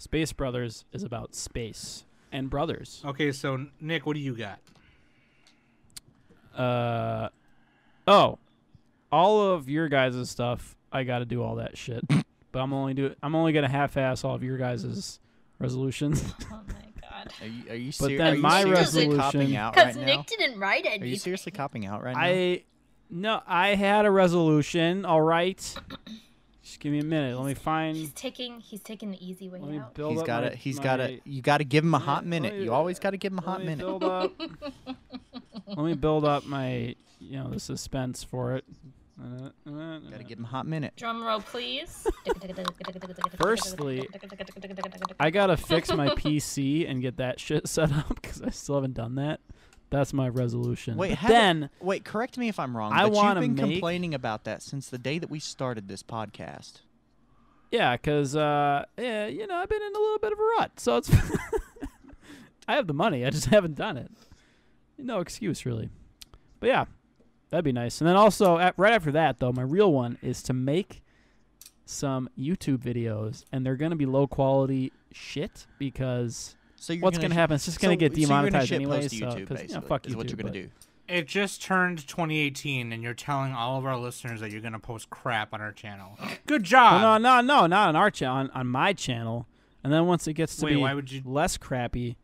Space Brothers is about space and brothers. Okay, so Nick, what do you got? Uh, oh, all of your guys' stuff. I got to do all that shit, [laughs] but I'm only do. I'm only gonna half-ass all of your guys' resolutions. [laughs] Oh my god. Are you, are you, But then are you my resolution- copping out Because right Nick now? didn't write Are you seriously copping out right now? I no, I had a resolution. All right, just give me a minute. Let me find. He's taking he's taking the easy way Let me out. build He's up got my, to. He's my- got to. You got to give him a hot Let me- minute. You always got to give him a hot minute. Build up. [laughs] let me build up my, you know, the suspense for it. Uh, Got to give him a hot minute. Drum roll, please. [laughs] Firstly, I gotta fix my PC and get that shit set up because I still haven't done that. That's my resolution. Wait, But then Wait, correct me if I'm wrong. I but you've wanna been make- complaining about that since the day that we started this podcast. yeah, because uh, yeah, you know, I've been in a little bit of a rut, so it's. [laughs] I have the money, I just haven't done it. No excuse really, but yeah, that'd be nice. And then also, at, right after that, though, my real one is to make some YouTube videos, and they're gonna be low quality shit because So you're what's gonna gonna happen? It's just gonna so- get so you're gonna demonetized shit anyway. post So, YouTube, 'cause, you know, basically, fuck is what you're gonna do. It just turned 2018, and you're telling all of our listeners that you're gonna post crap on our channel. Good job. Well, no, no, no, not on our channel, on, on my channel. And then once it gets to Wait, be why would you- less crappy,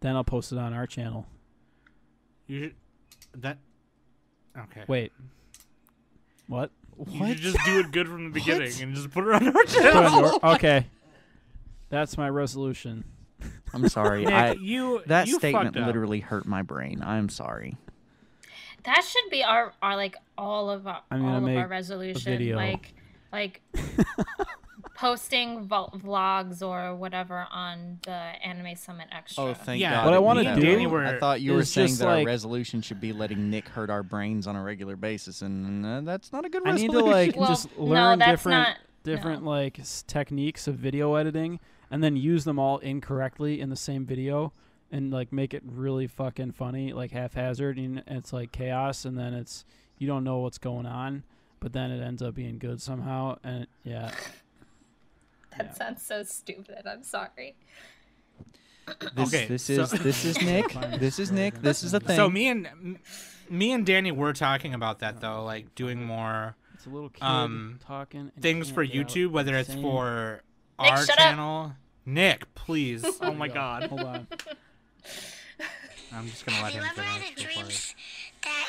then I'll post it on our channel. You that. Okay. Wait, What? You What? You just do it good from the [laughs] beginning and just put it on our Put on channel. okay. That's my resolution. I'm sorry. Nick, I you that you statement fucked up. literally hurt my brain. I'm sorry. That should be our, our like all of our I'm gonna all of our resolution. video. Like like [laughs] posting vo- vlogs or whatever on the Anime Summit Extra. Oh, thank Yeah, God. What I it wanna do- Dannie I thought you were saying just that our resolution should be letting Nick hurt our brains on a regular basis, and uh, that's not a good I resolution. need to like Well, just learn that's different not- different no. like techniques of video editing and then use them all incorrectly in the same video and like make it really fucking funny like haphazard and it's like chaos and then it's you don't know what's going on but then it ends up being good somehow and yeah [laughs] that yeah. sounds so stupid. I'm sorry. This, Okay, this so- is this is [laughs] Nick. This is Nick. This is a thing. So me and me and Dannie were talking about that though, like doing more it's a little kid Um, talking things for YouTube, whether it's for Nick, our shut up. channel. Nick, please. [laughs] oh my god. hold on I'm just gonna let Have him you ever had finish a before. dreams that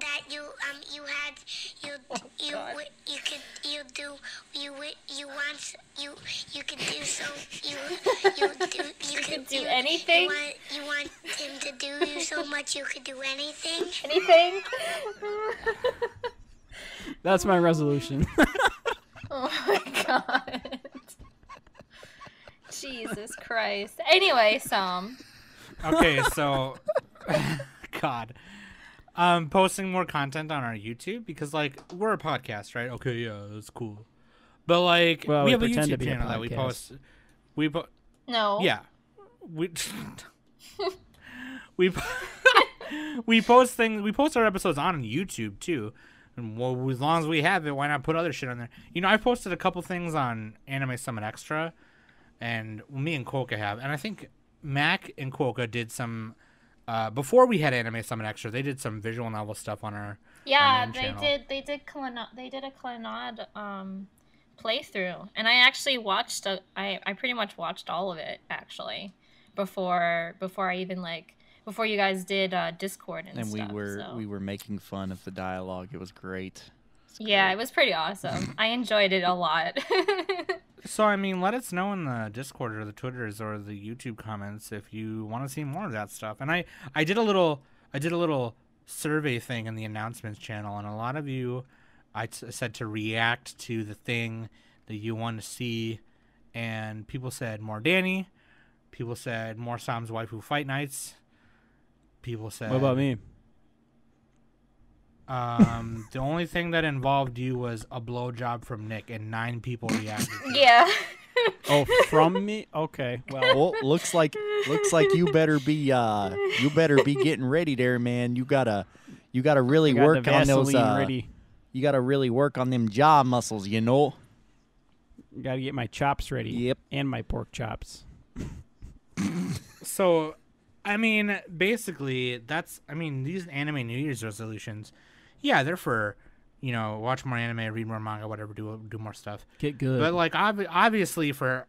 that you um you had you you God. you could you do you w- you want you you could do so you you do [laughs] you, could do you, anything? You want, you want him to do you so much you could do anything. Anything? [laughs] that's my resolution oh my god. Jesus Christ. Anyway, some. Okay, [laughs] so [laughs] God. Um posting more content on our YouTube because like we're a podcast, right? Okay, yeah, that's cool. But like Well, we we have a pretend to YouTube be a channel that we post we po- No. Yeah. We [laughs] we we post things. We post our episodes on YouTube too. And well, as long as we have it, why not put other shit on there? You know, I posted a couple things on Anime Summit Extra, and me and Kwoka have, and I think Mac and Kwoka did some. Uh, before we had Anime Summit Extra, they did some visual novel stuff on our. Yeah, main they channel. did. They did. Clannad, they did a Clannad um, playthrough, and I actually watched. A, I I pretty much watched all of it actually before before I even like before you guys did uh, Discord and, and we were so. we were making fun of the dialogue. It was great. It's Yeah, great. it was pretty awesome. I enjoyed it a lot. [laughs] So I mean, let us know in the Discord or the Twitters or the YouTube comments if you want to see more of that stuff. And I I did a little I did a little survey thing in the announcements channel, and a lot of you I t- said to react to the thing that you want to see, and people said more Dannie. People said more Sam's waifu fight nights. People said what about me Um, the only thing that involved you was a blowjob from Nick, and nine people reacted. yeah. oh from me okay well [laughs] Well, looks like looks like you better be uh you better be getting ready there, man. You gotta you gotta really got work on those uh, ready you gotta really work on them jaw muscles, you know. got to get my chops ready Yep. and my pork chops So, I mean, basically, that's. I mean, these anime New Year's resolutions, yeah, they're for, you know, watch more anime, read more manga, whatever, do do more stuff. get good But like, ob- obviously, for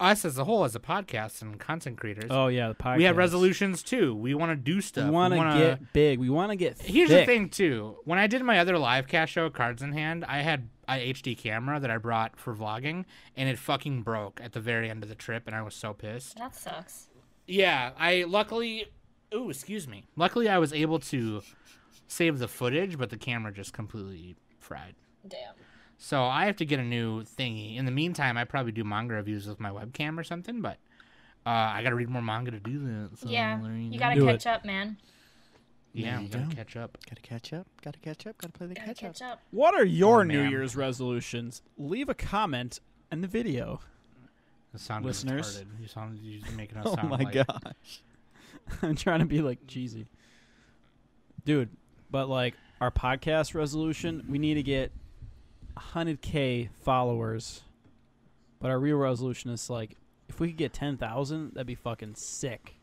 us as a whole, as a podcast and content creators, oh yeah the podcast we have resolutions too. We want to do stuff. we want to get big we want to get Here's thick. the thing too. When I did my other live cast show, Cards in Hand, I had a HD camera that I brought for vlogging, and it fucking broke at the very end of the trip, and I was so pissed. That sucks. Yeah, I luckily. Ooh, excuse me. Luckily, I was able to save the footage, but the camera just completely fried. Damn. So I have to get a new thingy. In the meantime, I probably do manga reviews with my webcam or something, but uh, I gotta read more manga to do that. So yeah. there You gotta Do catch up, man. Yeah, There we you gotta go. catch up. Gotta catch up. Gotta catch up. Gotta play the Gotta catch up. catch up. What are your Oh, New. Year's resolutions? Leave a comment in the video. It sounded Listeners. retarded. You sound you making [laughs] us Oh sound my like gosh. [laughs] I'm trying to be like cheesy. Dude, but like our podcast resolution, we need to get 100k followers. But our real resolution is like if we could get 10,000, that'd be fucking sick.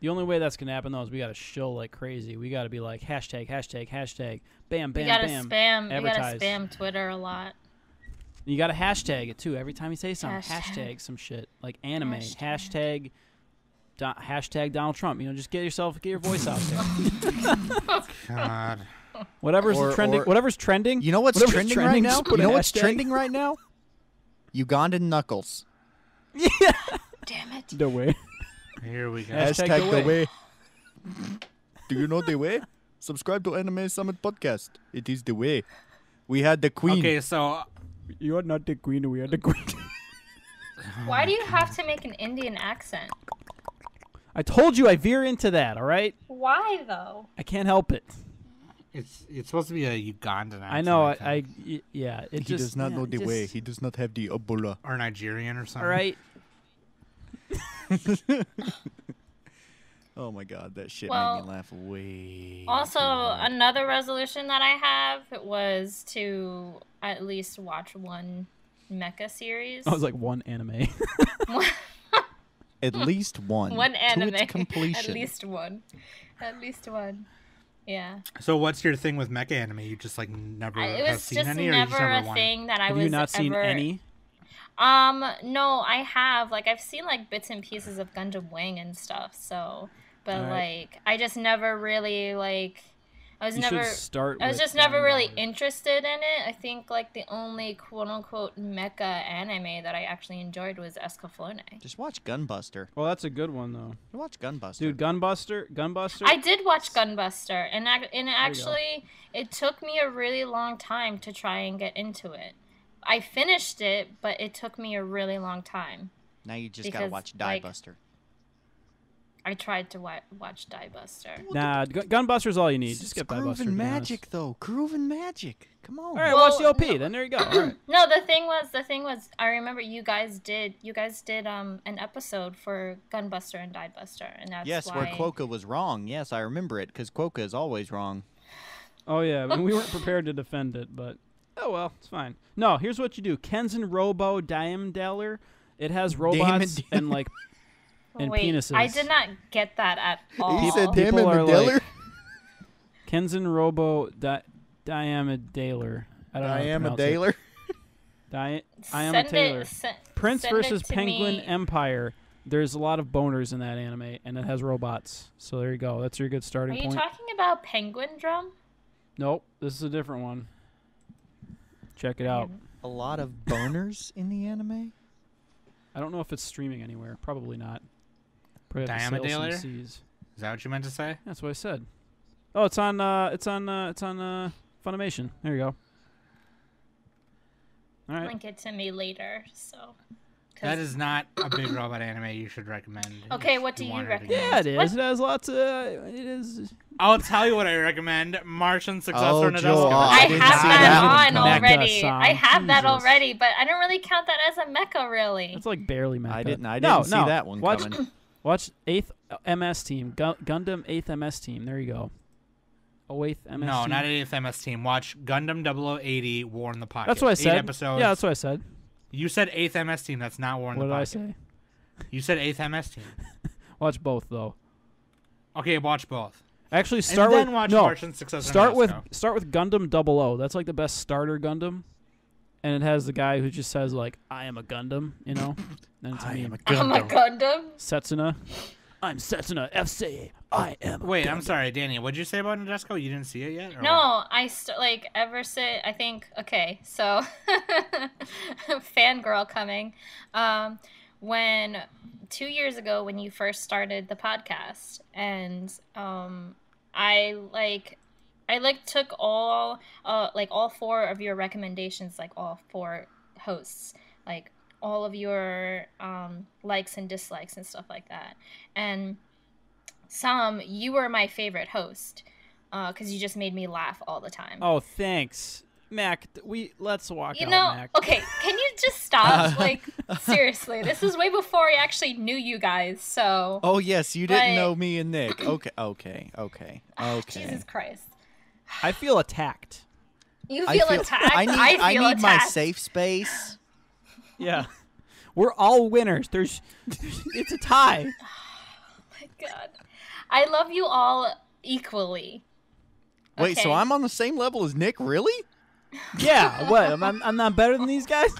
The only way that's gonna happen though is we gotta show like crazy. We gotta be like hashtag, hashtag, hashtag, bam, bam, we gotta bam. spam. We gotta spam Twitter a lot. You gotta hashtag it too. Every time you say something, Hashtag. hashtag, some shit like anime. Hashtag. Hashtag. Do, hashtag Donald Trump. You know, just get yourself, get your voice out there. [laughs] God. Whatever's Or- trending. or- Whatever's trending. You know what's trending, trending, right now? just put You know what's hashtag. trending right now? [laughs] Ugandan knuckles. Yeah. Damn it. The way. Here we go. Hashtag Hashtag the the way. Do you know the way? Subscribe to Anime Summit podcast. It is the way. We had the queen. Okay, so uh, You are not the queen. We are the queen. Why do you have to make an Indian accent? I told you I veer into that. All right. Why though? I can't help it. it's it's supposed to be a Ugandan. I know. I, accent, I yeah. It He just does not yeah, know it the way. He does not have the Ebola. or Nigerian or something. All right. [laughs] Oh my god, that shit Well, made me laugh way. Also, too another resolution that I have was to at least watch one mecha series. I was like one anime. [laughs] [laughs] at least one. one to anime. [laughs] its completion. At least one. At least one. Yeah. So what's your thing with mecha anime? You just like never I, it have was seen any, or you never just never a wanted? thing that I Have was you not seen any? Um, no, I have. Like, I've seen like bits and pieces of Gundam Wing and stuff. So, but Alright. like, I just never really like. I was You never. start. I was just never really interested in it. I think like the only quote unquote mecha anime that I actually enjoyed was Escaflowne. Just watch Gunbuster. Well, that's a good one though, You watch Gunbuster. dude. Gunbuster, Gunbuster. I did watch Gunbuster, and ac- and actually, it took me a really long time to try and get into it. I finished it, but it took me a really long time. now you just gotta because, watch like, Diebuster. I tried to wa- watch Diebuster. Nah, Gu- Gunbuster's all you need. It's Just get groove Gunbuster. to and be honest. magic though. Groove and magic. Come on. All right, watch the OP. no. Then there you go. [clears throat] All right. No, the thing was, the thing was, I remember you guys did, you guys did um an episode for Gunbuster and Diebuster, and that's yes, why. where Kwoka was wrong. Yes, I remember it because Kwoka is always wrong. [sighs] Oh yeah, I mean, we weren't prepared to defend it, but oh well, it's fine. No, here's what you do: Kenzen Robo Daimidaler. It has robots Damon- and like and Wait, penises. I did not get that at [laughs] all. He said People Damon are Medeller. like- [laughs] Kenzen Robo Di- Daimidaler. I don't know. how I am a pronounce it. Daler. Di- I am Send a Taylor. It, sen- Prince versus Penguin me. Empire. There's a lot of boners in that anime, and it has robots. So there you go. That's your good starting point. Are you point. talking about Penguin Drum? nope, this is a different one. Check it out. A lot of boners in the anime. I don't know if it's streaming anywhere. Probably not. Probably have to sail some Daimidaler? Is that what you meant to say? That's what I said. Oh, it's on. Uh, it's on. Uh, it's on. Uh, Funimation. There you go. All right. Link it to me later. So. 'cause- That is not a big robot anime you should recommend. Okay, what do you wanted to recommend? Yeah, it is. What? It has lots of. It is. I'll tell you what I recommend. Martian Successor Oh, Nadesico. Joel, I, I have that, that on already. Mecha-san, I have that already, but I don't really count that as a mecha, really. It's like barely mecha. I didn't. I didn't see no. that one watch, coming. [clears throat] Watch eighth MS team. Gu- Gundam eighth MS team. There you go. Oh, eighth MS. No, team. not 80th MS team. Watch Gundam 0080 War in the Pocket. That's what I Eight said. episodes. Yeah, that's what I said. You said 8th MS team. That's not War in What the did I say? You said 8th MS team. [laughs] Watch both though. Okay, watch both. Actually, start and then with watch no. Start with start with Gundam 00. That's like the best starter Gundam, and it has the guy who just says like, "I am a Gundam," you know. And it's I me, am a I'm a Gundam. Setsuna. I'm Setsuna FC. I am. a Wait, I'm sorry, Dannie. What'd you say about Nadesico? You didn't see it yet? or No, I st- like ever since I think okay, so [laughs] fangirl coming. Um, when two years ago when you first started the podcast, and um, I like I like took all uh like all four of your recommendations, like all four hosts, like all of your um likes and dislikes and stuff like that, and Som you were my favorite host because you just made me laugh all the time. Oh, thanks, Mac. We let's walk you out, know, Mac. okay, can you just stop? [laughs] like, seriously, this is way before I actually knew you guys, so. Oh yes, you didn't But- know me and Nick. Okay, okay, okay, [sighs] okay. Jesus Christ. I feel attacked. You I feel, feel- attacked. I need. I feel need my safe space. Yeah, [laughs] we're all winners. There's, [laughs] it's a tie. [laughs] Oh my God. I love you all equally. Wait, so I'm on the same level as Nick? Really? Yeah. What? Am I, I'm not better than these guys.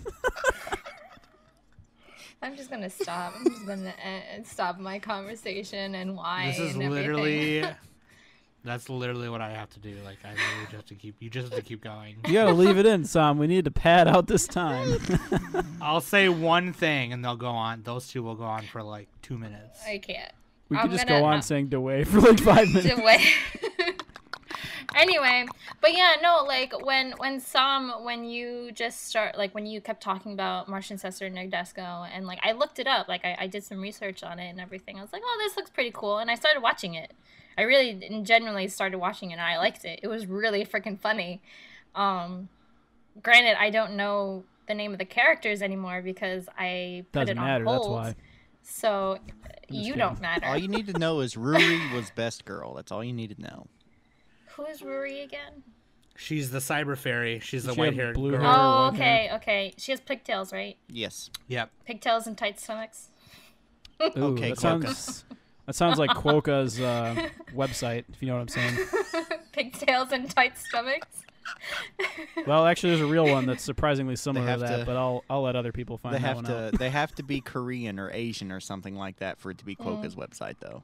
I'm just gonna stop. I'm just gonna uh, stop my conversation and why. This is and everything. literally. That's literally what I have to do. Like I really just have to keep. You just have to keep going. You gotta leave it in, Sam. We need to pad out this time. [laughs] I'll say one thing, and they'll go on. Those two will go on for like two minutes. I can't. We I'm could just go on not- saying DeWay for like five minutes. to wait. [laughs] anyway, but yeah, no, like when when Som when you just start like when you kept talking about Martian Successor Nadesico and like I looked it up, like I, I did some research on it and everything. I was like, oh, this looks pretty cool, and I started watching it. I really and genuinely started watching it, and I liked it. It was really freaking funny. Um, granted, I don't know the name of the characters anymore because I put Doesn't it on matter. hold. That's why. So you kidding. don't matter. All you need to know is [laughs] Ruri was best girl. That's all you need to know. Who is Ruri again? She's the cyber fairy. She's the She white haired blue girl. hair. Oh, white hair. okay, okay. She has pigtails, right? Yes. Yep. Pigtails and tight stomachs. Ooh, Okay, that Kwoka. sounds that sounds like Kwoka's uh, [laughs] website, if you know what I'm saying. [laughs] Pigtails and tight stomachs. [laughs] Well, actually, there's a real one that's surprisingly similar to that, to- but I'll I'll let other people find They that have one to out. they have to be Korean or Asian or something like that for it to be Kwoka's website though.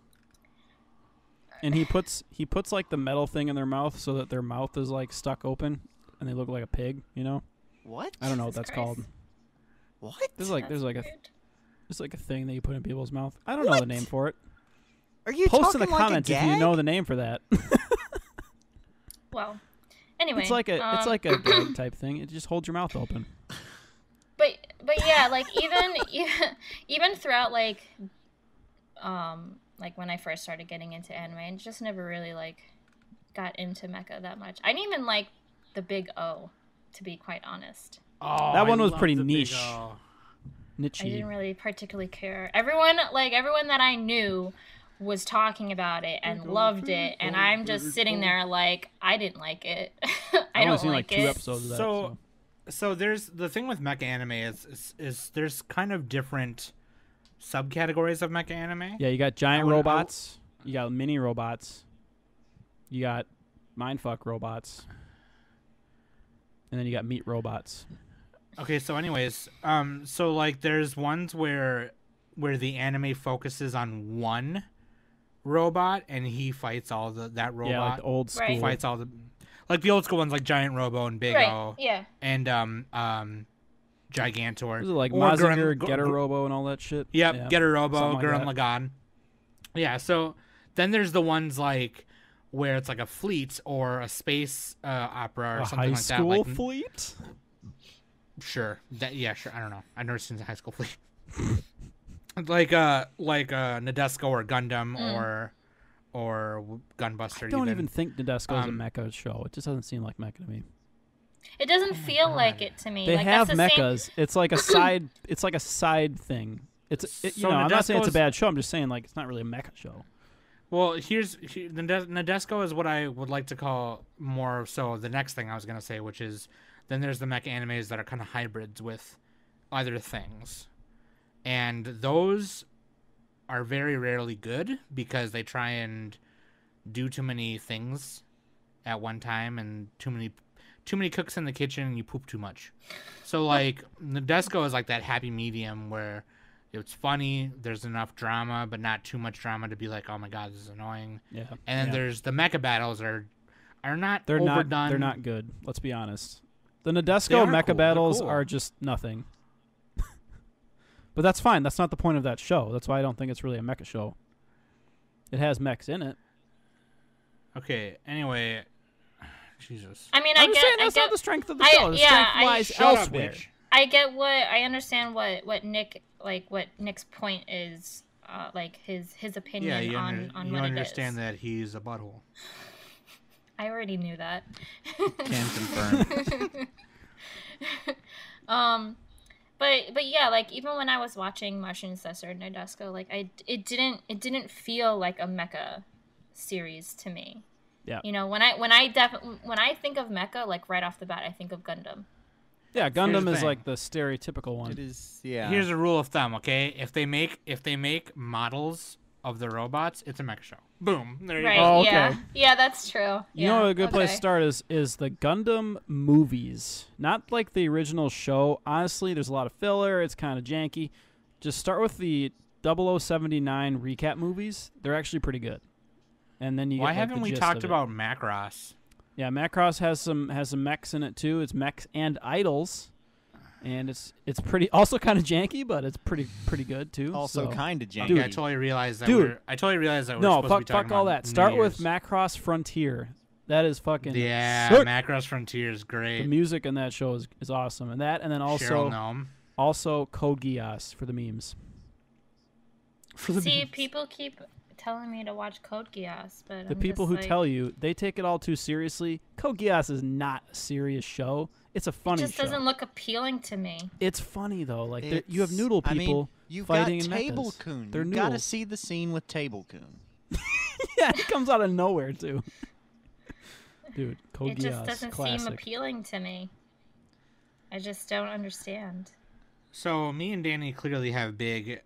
And he puts he puts like the metal thing in their mouth so that their mouth is like stuck open and they look like a pig. You know? What? I don't know what Jesus that's called. What? There's like there's like a weird. there's like a thing that you put in people's mouth. I don't know the name for it. Are you Post in the like comments if you know the name for that. Well, anyway. it's like a it's um, like a gag [coughs] type thing. It just holds your mouth open. But but yeah, like even [laughs] even throughout like um like when I first started getting into anime, and just never really like got into mecha that much. I didn't even like the Big O, to be quite honest. Oh, That I one was pretty niche. niche. I didn't really particularly care. Everyone, like everyone that I knew, was talking about it and loved it, and I'm just sitting there like I didn't like it. [laughs] I I've only don't seen like, like two it. episodes of that. So- So, So there's the thing with mecha anime is, is is there's kind of different subcategories of mecha anime. yeah, you got giant would- I w- robots. You got mini robots. You got mindfuck robots. And then you got meat robots. Okay, so anyways, um, so like there's ones where where the anime focuses on one robot and he fights all the that robot Yeah, like the old school. Right. fights all the like the old school ones like Giant Robo and Big right? O Yeah. and um um Gigantor. Was it like Or Mazinger, Gurren- Gu- Getter Robo, and all that shit? Yep, Yeah. Getter Robo, something like Gurren. Lagann. Yeah, so then there's the ones like where it's like a fleet or a space uh, opera or A something high like school that. Like, fleet? Sure. That, yeah, sure. I don't know. I've never seen the high school fleet. [laughs] like uh like uh Nadesico or Gundam Mm. or or Gunbuster I don't even. even think Nadesico is a Um, mecha show. It just doesn't seem like mecha to me. It doesn't oh feel like it to me. They like, have that's the same- mechas. It's like a [coughs] side. It's like a side thing. It's it, you So know. I'm not saying it's a bad show. I'm just saying like it's not really a mecha show. Well, here's here, Nadesico is what I would like to call more so the next thing I was gonna say, which is then there's the mecha animes that are kind of hybrids with other things, and those are very rarely good because they try and do too many things at one time and too many too many cooks in the kitchen and you poop too much. So like Nadesico is like that happy medium where it's funny, there's enough drama, but not too much drama to be like, oh my god, this is annoying. Yeah. And then yeah. there's the mecha battles are are not they're overdone. not they're not good. Let's be honest. The Nadesico mecha cool, battles cool. are just nothing. [laughs] but that's fine. That's not the point of that show. That's why I don't think it's really a mecha show. It has mechs in it. Okay. Anyway, Jesus. I mean, I'm I just get, saying I that's get, not the strength of the I- show. The yeah, strength I- lies Shut up, elsewhere. bitch. I get what I understand what what Nick like what Nick's point is. Uh, like his his opinion Yeah, you, on under, on you what understand it is. that he's a butthole. [laughs] I already knew that. Can [laughs] confirm. [laughs] um, but but yeah, like even when I was watching Martian Successor Nadesico, like I it didn't it didn't feel like a mecha series to me. Yeah. You know, when I when I def when I think of mecha, like right off the bat, I think of Gundam. Yeah, Gundam the is thing. like the stereotypical one. it is yeah. Here's a rule of thumb, okay? If they make if they make models of the robots, it's a mecha show. Boom. There you Right? go. Oh, okay. Yeah. Yeah, that's true. You yeah, know a good place to start is is the Gundam movies. Not like the original show. Honestly, there's a lot of filler. It's kind of janky. Just start with the 0079 recap movies. They're actually pretty good. And then you Why get, haven't the we gist talked about Macross? Yeah, Macross has some has some mechs in it too. It's mechs and idols, and it's it's pretty [laughs] also kind of janky, but it's pretty pretty good too. Also so. kind of janky. Okay, I totally realized that. Dude. We're, I totally realized that. We're no, supposed to fuck be talking fuck all that. Start with Macross Frontier. That is fucking Yeah, sick. Macross Frontier is great. The music in that show is, is awesome, and that, and then also also Code Geass for the memes. For the See, memes. people keep telling me to watch Code Geass, but the I'm people who like, tell you they take it all too seriously. Code Geass is not a serious show. It's a it funny just show. doesn't look appealing to me. It's funny though. Like you have It's- noodle I people mean, you've fighting got Table mechas. Coon. They're you gotta see the scene with Table Coon. [laughs] yeah, it comes out of nowhere too. Dude, Code it just doesn't classic. seem appealing to me. I just don't understand. So me and Dannie clearly have big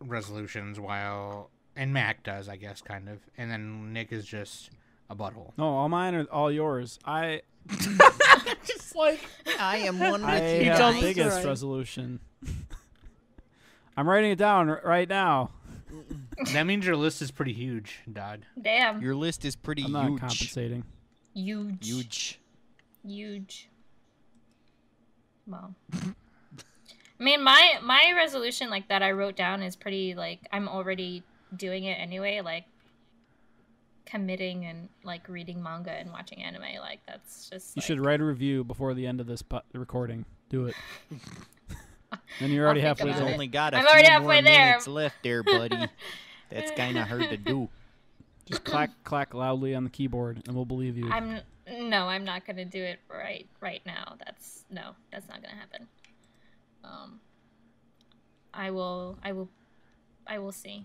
resolutions, while and Mac does, I guess, kind of, and then Nick is just a butthole. No, all mine are all yours. I [laughs] just like I am one with I you. have tells the biggest right. resolution. [laughs] I'm writing it down r- right now. [laughs] that means your list is pretty huge, Dodd. Damn. Your list is pretty I'm not huge. compensating. huge. Huge. Huge. Well. I mean my my resolution like that I wrote down is pretty like I'm already doing it anyway, like committing and like reading manga and watching anime, like that's just You like, should write a review before the end of this po- recording. Do it. [laughs] and you're already halfway about You've there. only got a I'm few already more halfway there. minutes left there, buddy. [laughs] That's kind of hard to do. Just clack clack loudly on the keyboard, and we'll believe you. I'm no, I'm not gonna do it right right now. That's no, that's not gonna happen. Um, I will, I will, I will see.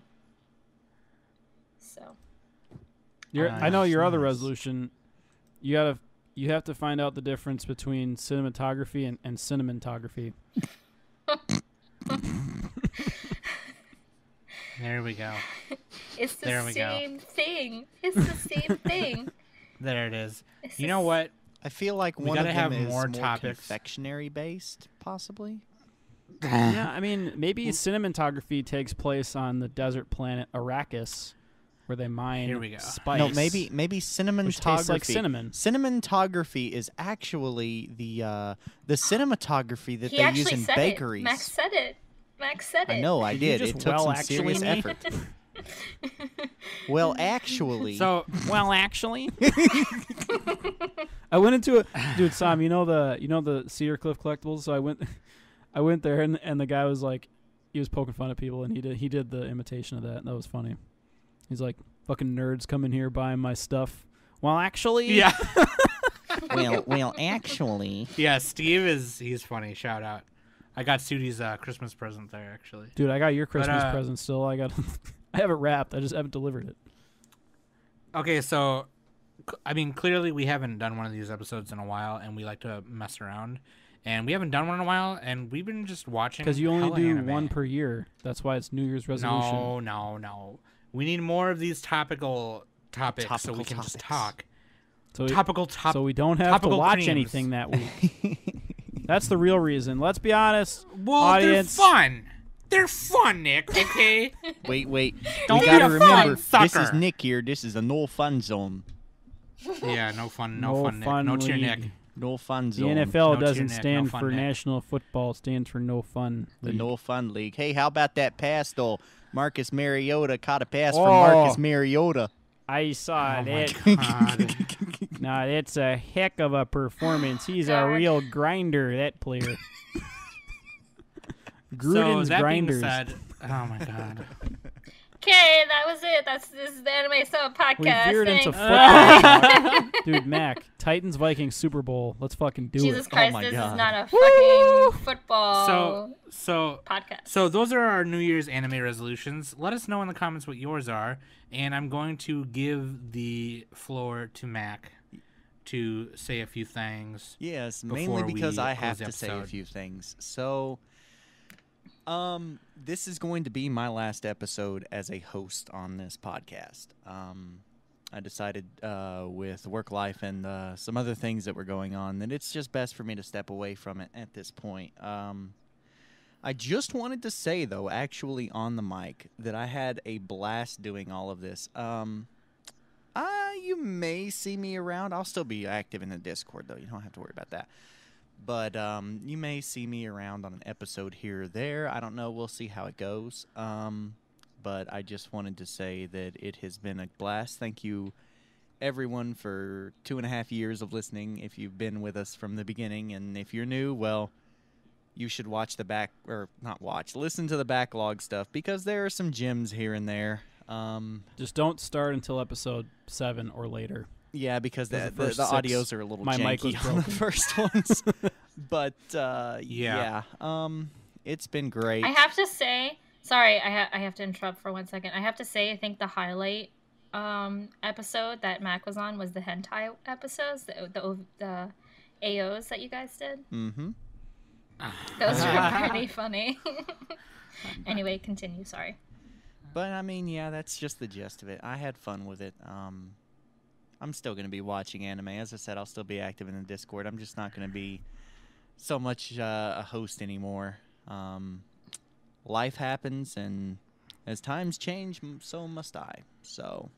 So Your, ah, I know Nice, your other resolution. You gotta, you have to find out the difference between cinematography and, and cinematography. [laughs] There we go. it's the There we go. same thing. It's the same [laughs] thing. There it is. It's You know what? I feel like We one of gotta them have is more more topics. confectionery based, possibly. yeah, I mean, maybe cinematography takes place on the desert planet Arrakis, where they mine Here we go. spice. No, maybe maybe cinematography. which tastes like cinnamon. Cinematography is actually the uh, the cinematography that He they use in said bakeries. it. Max said it. Max said it. I know, I Did you did. just It took well some actually serious me? effort. [laughs] well, actually, So Well, actually, [laughs] I went into a dude, Sam. You know the you know the Cedar Cliff collectibles. So I went, [laughs] I went there, and and the guy was like, he was poking fun at people, and he did he did the imitation of that. And that was funny. He's like, fucking nerds come in here buying my stuff. Well, actually, yeah, [laughs] well, well, actually, yeah. Steve is he's funny. Shout out. I got Sudi's uh, Christmas present there actually. dude, I got your Christmas uh, present still. I got, [laughs] I have it wrapped. I just haven't delivered it. Okay, so I mean, clearly we haven't done one of these episodes in a while, and we like to mess around. And we haven't done one in a while, and we've been just watching. Because you only do anime. one per year. That's why it's New Year's resolution. No, no, no. We need more of these topical topics so we can just talk. So we, Topical top. so we don't have to watch creams. anything that week. [laughs] That's the real reason. Let's be honest. well, audience. they're fun. They're fun, Nick. Okay. [laughs] wait, wait. Don't we be gotta a remember, fun this is. Nick here. This is a no fun zone. yeah, no fun. No, No fun. Nick. fun No cheer, league. Nick. No fun zone. The. NFL No doesn't Nick. No stand for Nick. national football. Stands for no fun. The no fun league. Hey, how about that pass though? Marcus Mariota caught a pass Oh. from Marcus Mariota. I saw Oh my that. [laughs] god. [laughs] Now that's a heck of a performance. He's a real grinder. That player. [laughs] so Gruden's that grinders. being said, oh my god. Okay, that was it. That's this is the Anime Summit we podcast. veered into Thanks. [laughs] football, dude. Mac, Titans Vikings Super Bowl. Let's fucking do Jesus it. Christ, oh my this God. is not a fucking football So so podcast. So those are our New Year's anime resolutions. Let us know in the comments what yours are, and I'm going to give the floor to Mac to say a few things. Yes, mainly because I have the to say a few things. So, um, this is going to be my last episode as a host on this podcast. Um, I decided uh, with work life and uh, some other things that were going on that it's just best for me to step away from it at this point. Um, I just wanted to say, though, actually on the mic, that I had a blast doing all of this. Um, you may see me around. I'll still be active in the Discord though. You don't have to worry about that. But um, you may see me around on an episode here or there. I don't know. We'll see how it goes. Um, but I just wanted to say that it has been a blast. Thank you, everyone, for two and a half years of listening. If you've been with us from the beginning, and if you're new, well, you should watch the back or not watch, listen to the backlog stuff because there are some gems here and there. Um, Just don't start until episode seven or later. Yeah, because the, the, the the, first six. audios are a little My mic was janky on the first [laughs] ones. but uh, Yeah. yeah, um, it's been great. I have to say, sorry, I, ha- I have to interrupt for one second. I have to say, I think the highlight um, episode that Mac was on was the hentai episodes, the the, the AOs that you guys did. mm-hmm. Those were [laughs] pretty funny. [laughs] anyway, continue. Sorry. But I mean, yeah, that's just the gist of it. I had fun with it. Um, I'm still going to be watching anime. As I said, I'll still be active in the Discord. I'm just not going to be so much uh, a host anymore. Um, life happens, and as times change, so must I. So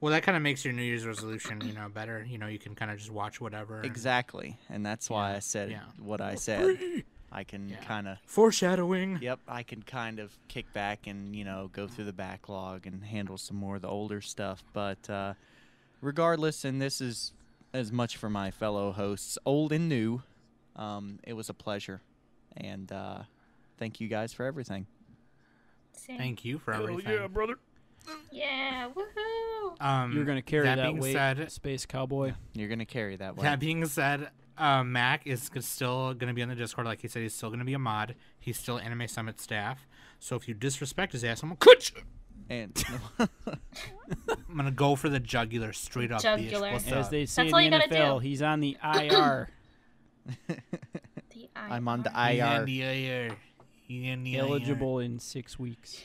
Well, that kind of makes your New Year's resolution, you know, better. You know, you can kind of just watch whatever. exactly, and that's why Yeah, I said yeah. what I said. I can Yeah. kind of Foreshadowing. Yep, I can kind of kick back and you know go through the backlog and handle some more of the older stuff. But uh, regardless, and this is as much for my fellow hosts, old and new. Um, it was a pleasure, and uh, thank you guys for everything. Same. Thank you for everything. brother. Yeah, woohoo! Um, You're gonna carry that, that, being weight, said, space cowboy. You're gonna carry that way. That being said, uh, Mac is still going to be on the Discord. Like he said, he's still going to be a mod. He's still Anime Summit staff. So if you disrespect his ass, I'm gonna cut you. And [laughs] I'm gonna go for the jugular straight up. Jugular. Bitch. As they say all in the NFL, he's on the [clears throat] IR. The IR. I'm on the IR. He's IR. in the IR. He's in the IR. eligible in six weeks,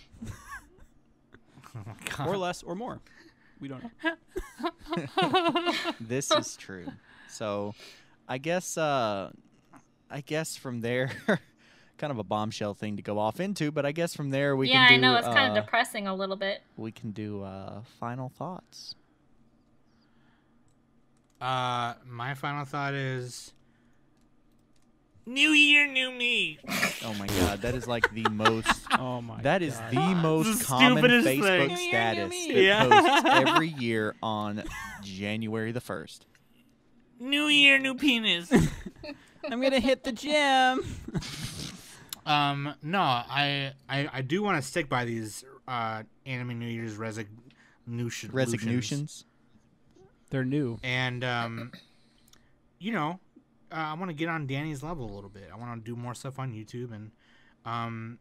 Oh [laughs] [laughs] or less, or more. We don't know. this is true. So, I guess uh, I guess from there, kind of a bombshell thing to go off into, but I guess from there we yeah, can I know it's kind uh, of depressing a little bit. we can do uh, final thoughts. Uh, my final thought is. New year, new me. Oh my god, that is like the most. [laughs] Oh my. That is God. the most the common Facebook thing. New year, new status me. that Yeah. posts every [laughs] year on January the first. New year, new penis. [laughs] I'm gonna hit the gym. Um, no, I I, I do want to stick by these uh anime New Year's resignations. Resignations. They're new. And um, you know, uh, I want to get on Dannie's level a little bit. I want to do more stuff on YouTube, and um,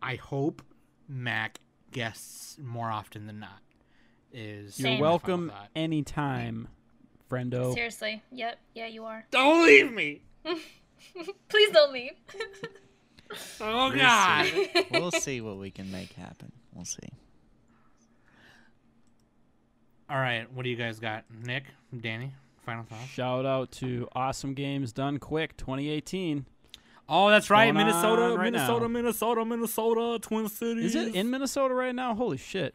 I hope Mac guests more often than not. Is Same. You're welcome final thought. anytime, friendo. Seriously. Yep. Yeah, you are. Don't leave me. [laughs] Please don't leave. [laughs] Oh We'll God. see. [laughs] we'll see what we can make happen. We'll see. All right, what do you guys got, Nick, Dannie? Final thoughts. Shout out to Awesome Games Done Quick 2018. Oh, that's right, going Minnesota, right Minnesota, now? Minnesota, Minnesota, Twin Cities. Is it in Minnesota right now? Holy shit.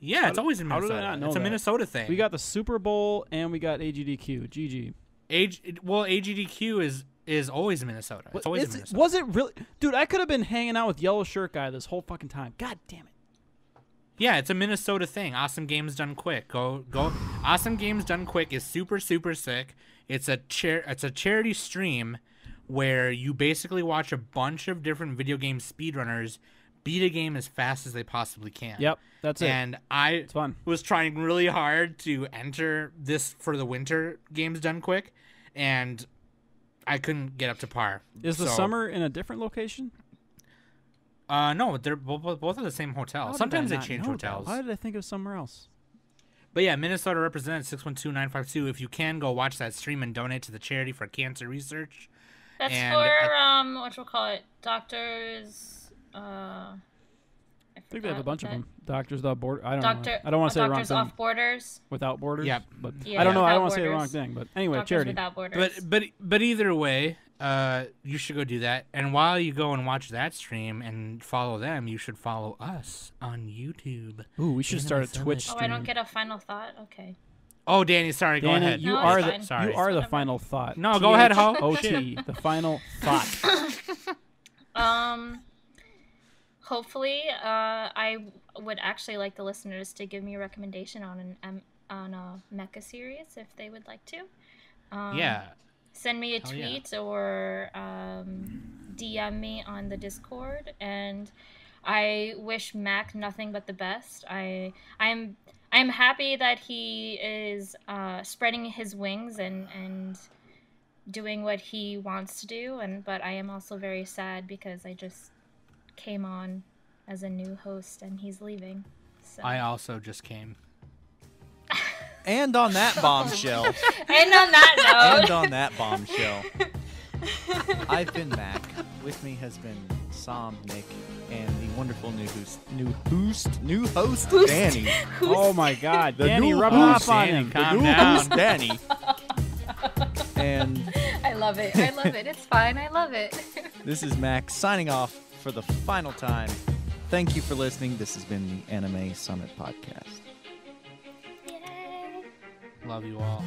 Yeah, it's always in Minnesota. how did I Minnesota. not know it's a that? Minnesota thing. We got the Super Bowl and we got AGDQ. GG. Age. Well, AGDQ is is always Minnesota. It's always in Is it- Minnesota. was it really? Dude, I could have been hanging out with Yellow Shirt Guy this whole fucking time. God damn it. Yeah, it's a Minnesota thing. Awesome games done quick. Go go. awesome games done quick is super super sick. It's a chair. It's a charity stream where you basically watch a bunch of different video game speedrunners beat a game as fast as they possibly can. Yep, that's it. And I It's fun. was trying really hard to enter this for the winter games done quick, and I couldn't get up to par. Is the So- summer in a different location? Uh, no, they're both both at the same hotel. How Sometimes they change know that? hotels. Why did I think of somewhere else? But yeah, Minnesota represents six one two nine five two. If you can go watch that stream and donate to the charity for cancer research. That's And, for um, what you call it, doctors. Uh, I, I think they have a bunch of them. Doctors without borders. I don't Doctor. know. I don't want to say the wrong Doctors thing. off borders. Without borders. Yep. But Yeah, I don't know. I don't want to say the wrong thing. But anyway, Doctors charity. without borders. But but but either way, uh, you should go do that. And while you go and watch that stream and follow them, you should follow us on YouTube. Ooh, we should Anime start a Summit. Twitch Oh. I don't get a final thought. Okay. Oh, Dannie, sorry. go ahead. you No, are the fine. Sorry. you are the final thought. No, go ahead, Ho. T-H-O-T, the final thought. [laughs] Um, hopefully, uh, I would actually like the listeners to give me a recommendation on an um, on a mecha series if they would like to. Um, yeah. Send me a Hell yeah. tweet or um, DM me on the Discord, and I wish Mac nothing but the best. I I'm I'm happy that he is uh, spreading his wings and and doing what he wants to do, and but I am also very sad because I just came on as a new host and he's leaving. So. I also just came. And on that [laughs] bombshell, and on that note. and on that bombshell, I've been Mac. With me has been Som, Nick, and the wonderful new host, new host, new host, Dannie. [laughs] oh my God, The Dannie, new rubbing host, off on Dannie, him. calm the new down. host, Dannie. [laughs] And I love it. I love it. It's fine. I love it. this is Mac signing off for the final time. Thank you for listening. This has been the Anime Summit Podcast. Yay. Love you all.